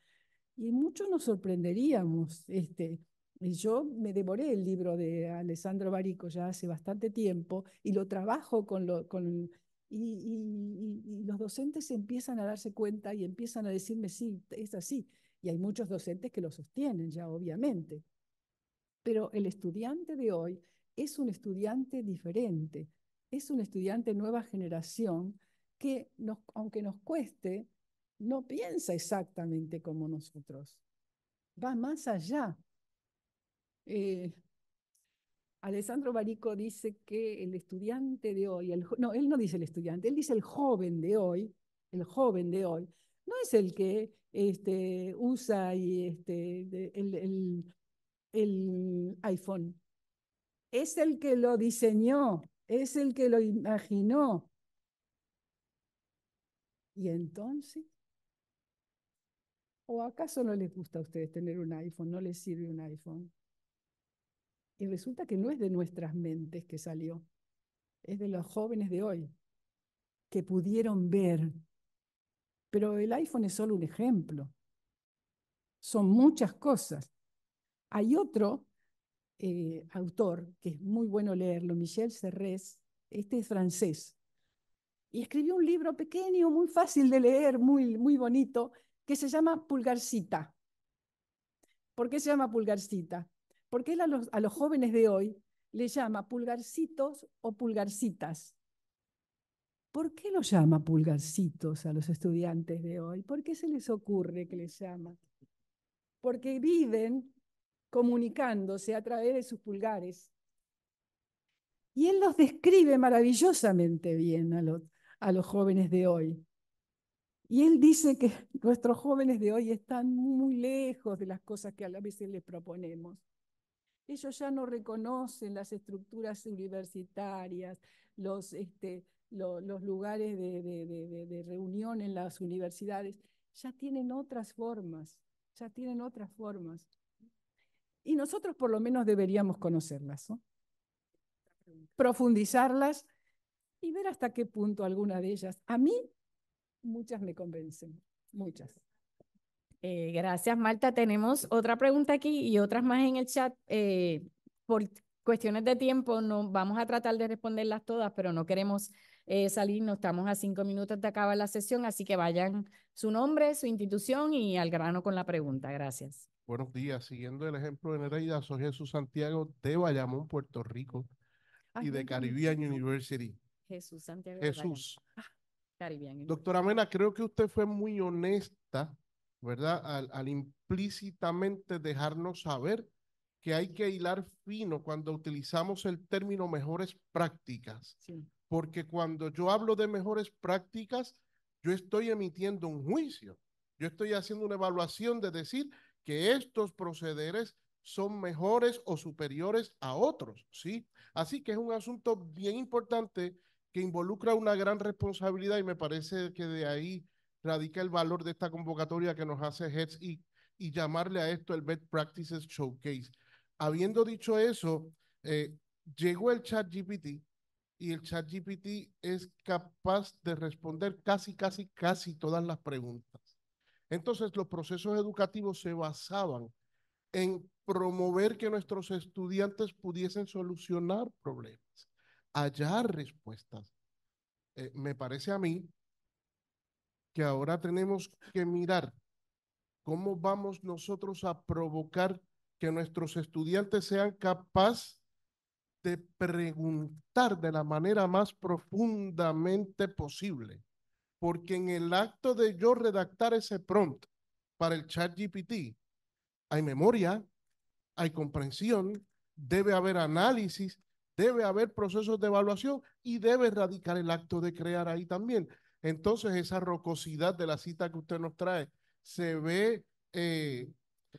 Y muchos nos sorprenderíamos. Este, yo me devoré el libro de Alessandro Barico ya hace bastante tiempo y lo trabajo con, lo, con y los docentes empiezan a darse cuenta y empiezan a decirme, sí, es así. Y hay muchos docentes que lo sostienen ya, obviamente. Pero el estudiante de hoy es un estudiante diferente, es un estudiante nueva generación que, nos, aunque nos cueste, no piensa exactamente como nosotros. Va más allá. Eh, Alessandro Barico dice que el estudiante de hoy, el no, él no dice el estudiante, él dice el joven de hoy, el joven de hoy, no es el que este, usa y, este, el, el- el iPhone, es el que lo diseñó, es el que lo imaginó. ¿Y entonces? ¿O acaso no les gusta a ustedes tener un iPhone? ¿No les sirve un iPhone? Y resulta que no es de nuestras mentes que salió, es de los jóvenes de hoy que pudieron ver. Pero el iPhone es solo un ejemplo. Son muchas cosas. Hay otro eh, autor que es muy bueno leerlo, Michel Serres, este es francés, y escribió un libro pequeño, muy fácil de leer, muy, muy bonito, que se llama Pulgarcita. ¿Por qué se llama pulgarcita? Porque él a los, a los jóvenes de hoy le llama pulgarcitos o pulgarcitas. ¿Por qué lo llama pulgarcitos a los estudiantes de hoy? ¿Por qué se les ocurre que les llama? Porque viven comunicándose a través de sus pulgares. Y él los describe maravillosamente bien a, los, a los jóvenes de hoy. Y él dice que nuestros jóvenes de hoy están muy lejos de las cosas que a veces les proponemos. Ellos ya no reconocen las estructuras universitarias, los, este, los lugares de, de, reunión en las universidades, ya tienen otras formas, ya tienen otras formas. Y nosotros por lo menos deberíamos conocerlas, ¿no? profundizarlas y ver hasta qué punto alguna de ellas, a mí, muchas me convencen, muchas. Eh, gracias, Marta. Tenemos otra pregunta aquí y otras más en el chat. Eh, por cuestiones de tiempo, no vamos a tratar de responderlas todas, pero no queremos eh, salir, no estamos a cinco minutos de acabar la sesión, así que vayan su nombre, su institución y al grano con la pregunta. Gracias. Buenos días. Siguiendo el ejemplo de Nereida, soy Jesús Santiago de Bayamón, Puerto Rico, y de Caribbean University. Jesús Santiago. Jesús. Ah, Caribbean Doctora Mena, creo que usted fue muy honesta ¿verdad? Al, implícitamente dejarnos saber que hay que hilar fino cuando utilizamos el término mejores prácticas. Porque cuando yo hablo de mejores prácticas, yo estoy emitiendo un juicio. Yo estoy haciendo una evaluación de decir que estos procederes son mejores o superiores a otros, ¿sí? Así que es un asunto bien importante que involucra una gran responsabilidad y me parece que de ahí radica el valor de esta convocatoria que nos hace HEDS y, y llamarle a esto el Best Practices Showcase. Habiendo dicho eso, eh, llegó el chat GPT y el chat GPT es capaz de responder casi, casi, casi todas las preguntas. Entonces, los procesos educativos se basaban en promover que nuestros estudiantes pudiesen solucionar problemas, hallar respuestas. Eh, me parece a mí que ahora tenemos que mirar cómo vamos nosotros a provocar que nuestros estudiantes sean capaces de preguntar de la manera más profundamente posible. Porque en el acto de yo redactar ese prompt para el chat GPT, hay memoria, hay comprensión, debe haber análisis, debe haber procesos de evaluación y debe radicar el acto de crear ahí también. Entonces esa rocosidad de la cita que usted nos trae se ve, eh,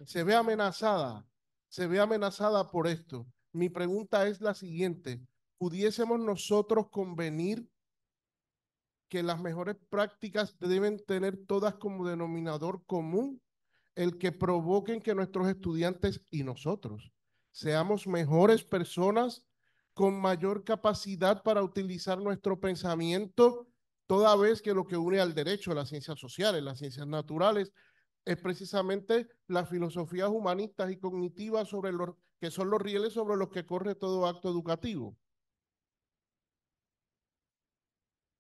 se ve amenazada, se ve amenazada por esto. Mi pregunta es la siguiente, ¿pudiésemos nosotros convenir que las mejores prácticas deben tener todas como denominador común el que provoquen que nuestros estudiantes y nosotros seamos mejores personas con mayor capacidad para utilizar nuestro pensamiento toda vez que lo que une al derecho, a las ciencias sociales, las ciencias naturales, es precisamente las filosofías humanistas y cognitivas sobre los que son los rieles sobre los que corre todo acto educativo.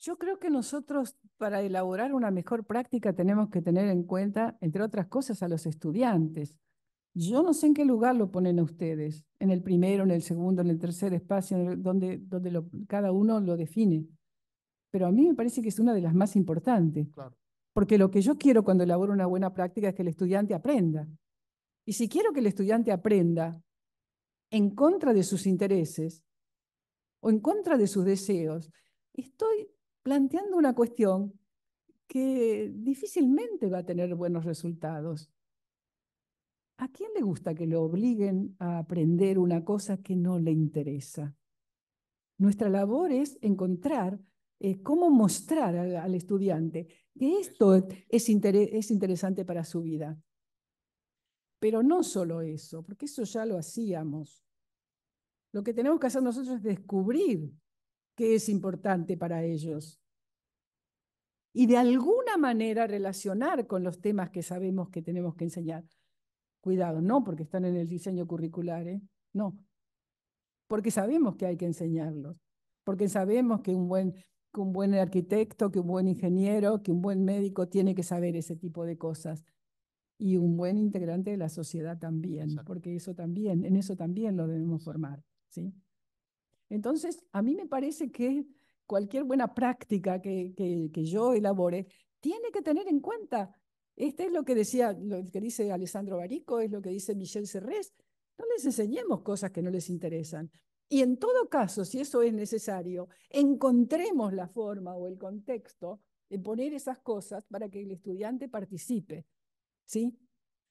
Yo creo que nosotros para elaborar una mejor práctica tenemos que tener en cuenta, entre otras cosas, a los estudiantes. Yo no sé en qué lugar lo ponen a ustedes, en el primero, en el segundo, en el tercer espacio, donde, donde cada uno lo define pero a mí me parece que es una de las más importantes. Porque lo que yo quiero cuando elaboro una buena práctica es que el estudiante aprenda. Y si quiero que el estudiante aprenda en contra de sus intereses o en contra de sus deseos, estoy planteando una cuestión que difícilmente va a tener buenos resultados. ¿A quién le gusta que lo obliguen a aprender una cosa que no le interesa? Nuestra labor es encontrar eh, cómo mostrar al, estudiante que esto es, es interesante para su vida. Pero no solo eso, porque eso ya lo hacíamos. Lo que tenemos que hacer nosotros es descubrir qué es importante para ellos y de alguna manera relacionar con los temas que sabemos que tenemos que enseñar. Cuidado, no porque están en el diseño curricular, ¿eh? no, porque sabemos que hay que enseñarlos, porque sabemos que un buen que un buen arquitecto, que un buen ingeniero, que un buen médico tiene que saber ese tipo de cosas. Y un buen integrante de la sociedad también, Exacto. porque eso también, en eso también lo debemos formar, ¿sí? Entonces, a mí me parece que cualquier buena práctica que, que, que yo elabore tiene que tener en cuenta, este es lo que decía, lo que dice Alessandro Barico, es lo que dice Michel Serrés, no les enseñemos cosas que no les interesan. Y en todo caso, si eso es necesario, encontremos la forma o el contexto de poner esas cosas para que el estudiante participe. ¿Sí?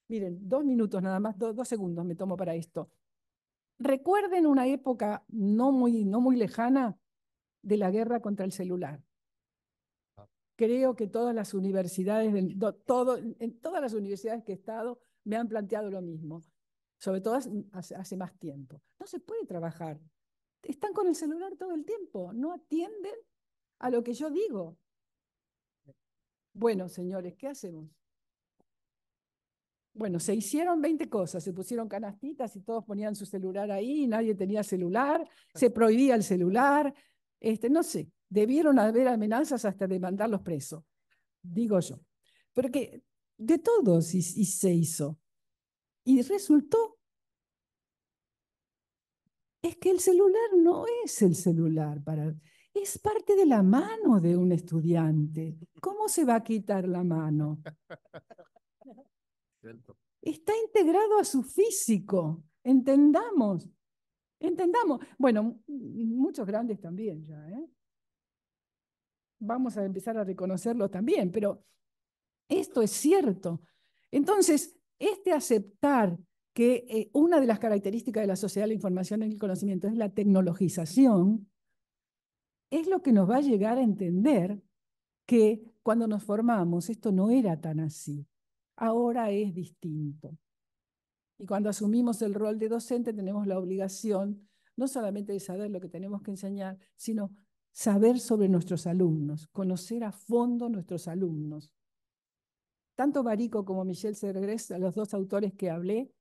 Miren, dos minutos nada más, do- dos segundos me tomo para esto. Recuerden una época no muy, no muy lejana de la guerra contra el celular. Creo que todas las universidades, del- do- todo, en todas las universidades que he estado me han planteado lo mismo, sobre todo hace, hace- hace más tiempo. No se puede trabajar. Están con el celular todo el tiempo, no atienden a lo que yo digo. Bueno, señores, ¿qué hacemos? Bueno, se hicieron 20 cosas, se pusieron canastitas y todos ponían su celular ahí, y nadie tenía celular, se prohibía el celular, este, no sé, debieron haber amenazas hasta de mandarlos presos, digo yo. Porque de todo sí- sí se hizo. Y resultó, es que el celular no es el celular para, es parte de la mano de un estudiante. ¿Cómo se va a quitar la mano? está integrado a su físico. Entendamos, entendamos. Bueno, muchos grandes también ya, ¿eh? Vamos a empezar a reconocerlo también, pero esto es cierto. Entonces, este aceptar que eh, una de las características de la sociedad de la información y el conocimiento es la tecnologización, es lo que nos va a llegar a entender que cuando nos formamos esto no era tan así ahora es distinto. Y cuando asumimos el rol de docente tenemos la obligación no solamente de saber lo que tenemos que enseñar, sino saber sobre nuestros alumnos, conocer a fondo nuestros alumnos. Tanto Barico como Michel Sergres, los dos autores que hablé,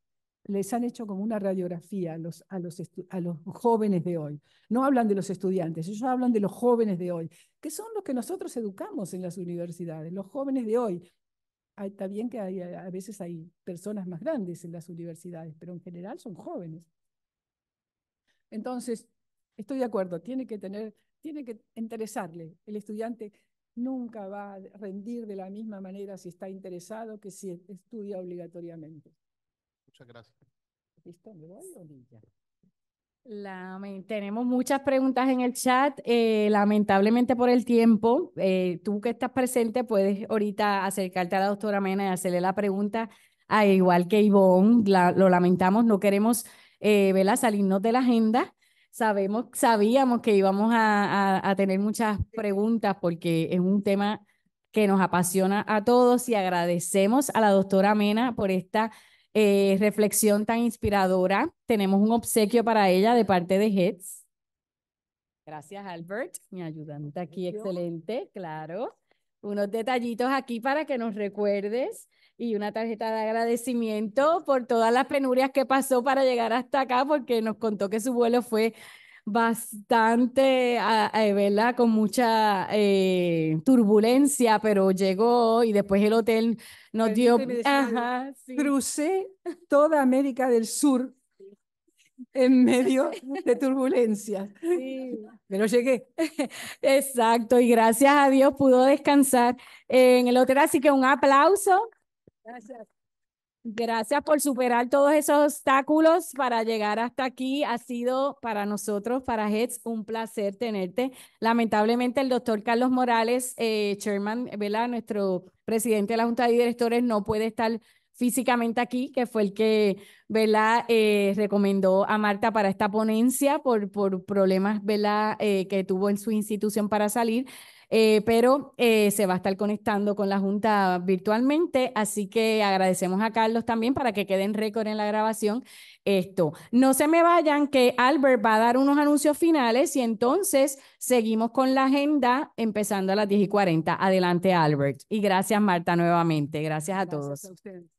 les han hecho como una radiografía a los, a los, a los jóvenes de hoy. No hablan de los estudiantes, ellos hablan de los jóvenes de hoy, que son los que nosotros educamos en las universidades, los jóvenes de hoy, hay- Está bien que hay, a veces hay personas más grandes en las universidades, pero en general son jóvenes. Entonces, estoy de acuerdo, tiene que tener, tiene que interesarle. El estudiante nunca va a rendir de la misma manera si está interesado que si estudia obligatoriamente. Muchas gracias. ¿Listo? ¿Me voy o ya? Tenemos muchas preguntas en el chat. eh, lamentablemente por el tiempo, eh, tú que estás presente puedes ahorita acercarte a la doctora Mena y hacerle la pregunta, a igual que Ivonne, lo lamentamos, no queremos eh, salirnos de la agenda. Sabemos, sabíamos que íbamos a tener muchas preguntas porque es un tema que nos apasiona a todos y agradecemos a la doctora Mena por esta eh, reflexión tan inspiradora. Tenemos un obsequio para ella de parte de HEDS. Gracias, Albert, mi ayudante aquí, excelente, claro. Unos detallitos aquí para que nos recuerdes y una tarjeta de agradecimiento por todas las penurias que pasó para llegar hasta acá, porque nos contó que su vuelo fue bastante, ¿verdad? Con mucha eh, turbulencia, pero llegó y después el hotel nos dio... Ajá, sí. Crucé toda América del Sur en medio de turbulencias, Sí. pero llegué. Exacto, y gracias a Dios pudo descansar en el hotel, así que un aplauso. Gracias. Gracias por superar todos esos obstáculos para llegar hasta aquí. Ha sido para nosotros, para HEDS, un placer tenerte. Lamentablemente, el doctor Carlos Morales, eh, chairman, ¿verdad? Nuestro presidente de la Junta de Directores, no puede estar físicamente aquí, que fue el que, ¿verdad? Eh, recomendó a Marta para esta ponencia por, por problemas, ¿verdad? Eh, que tuvo en su institución para salir. Eh, pero eh, se va a estar conectando con la Junta virtualmente, así que agradecemos a Carlos también para que quede en récord en la grabación esto. No se me vayan que Albert va a dar unos anuncios finales y entonces seguimos con la agenda empezando a las 10 y 40. Adelante, Albert. Y gracias, Marta, nuevamente. Gracias a Gracias todos. a ustedes.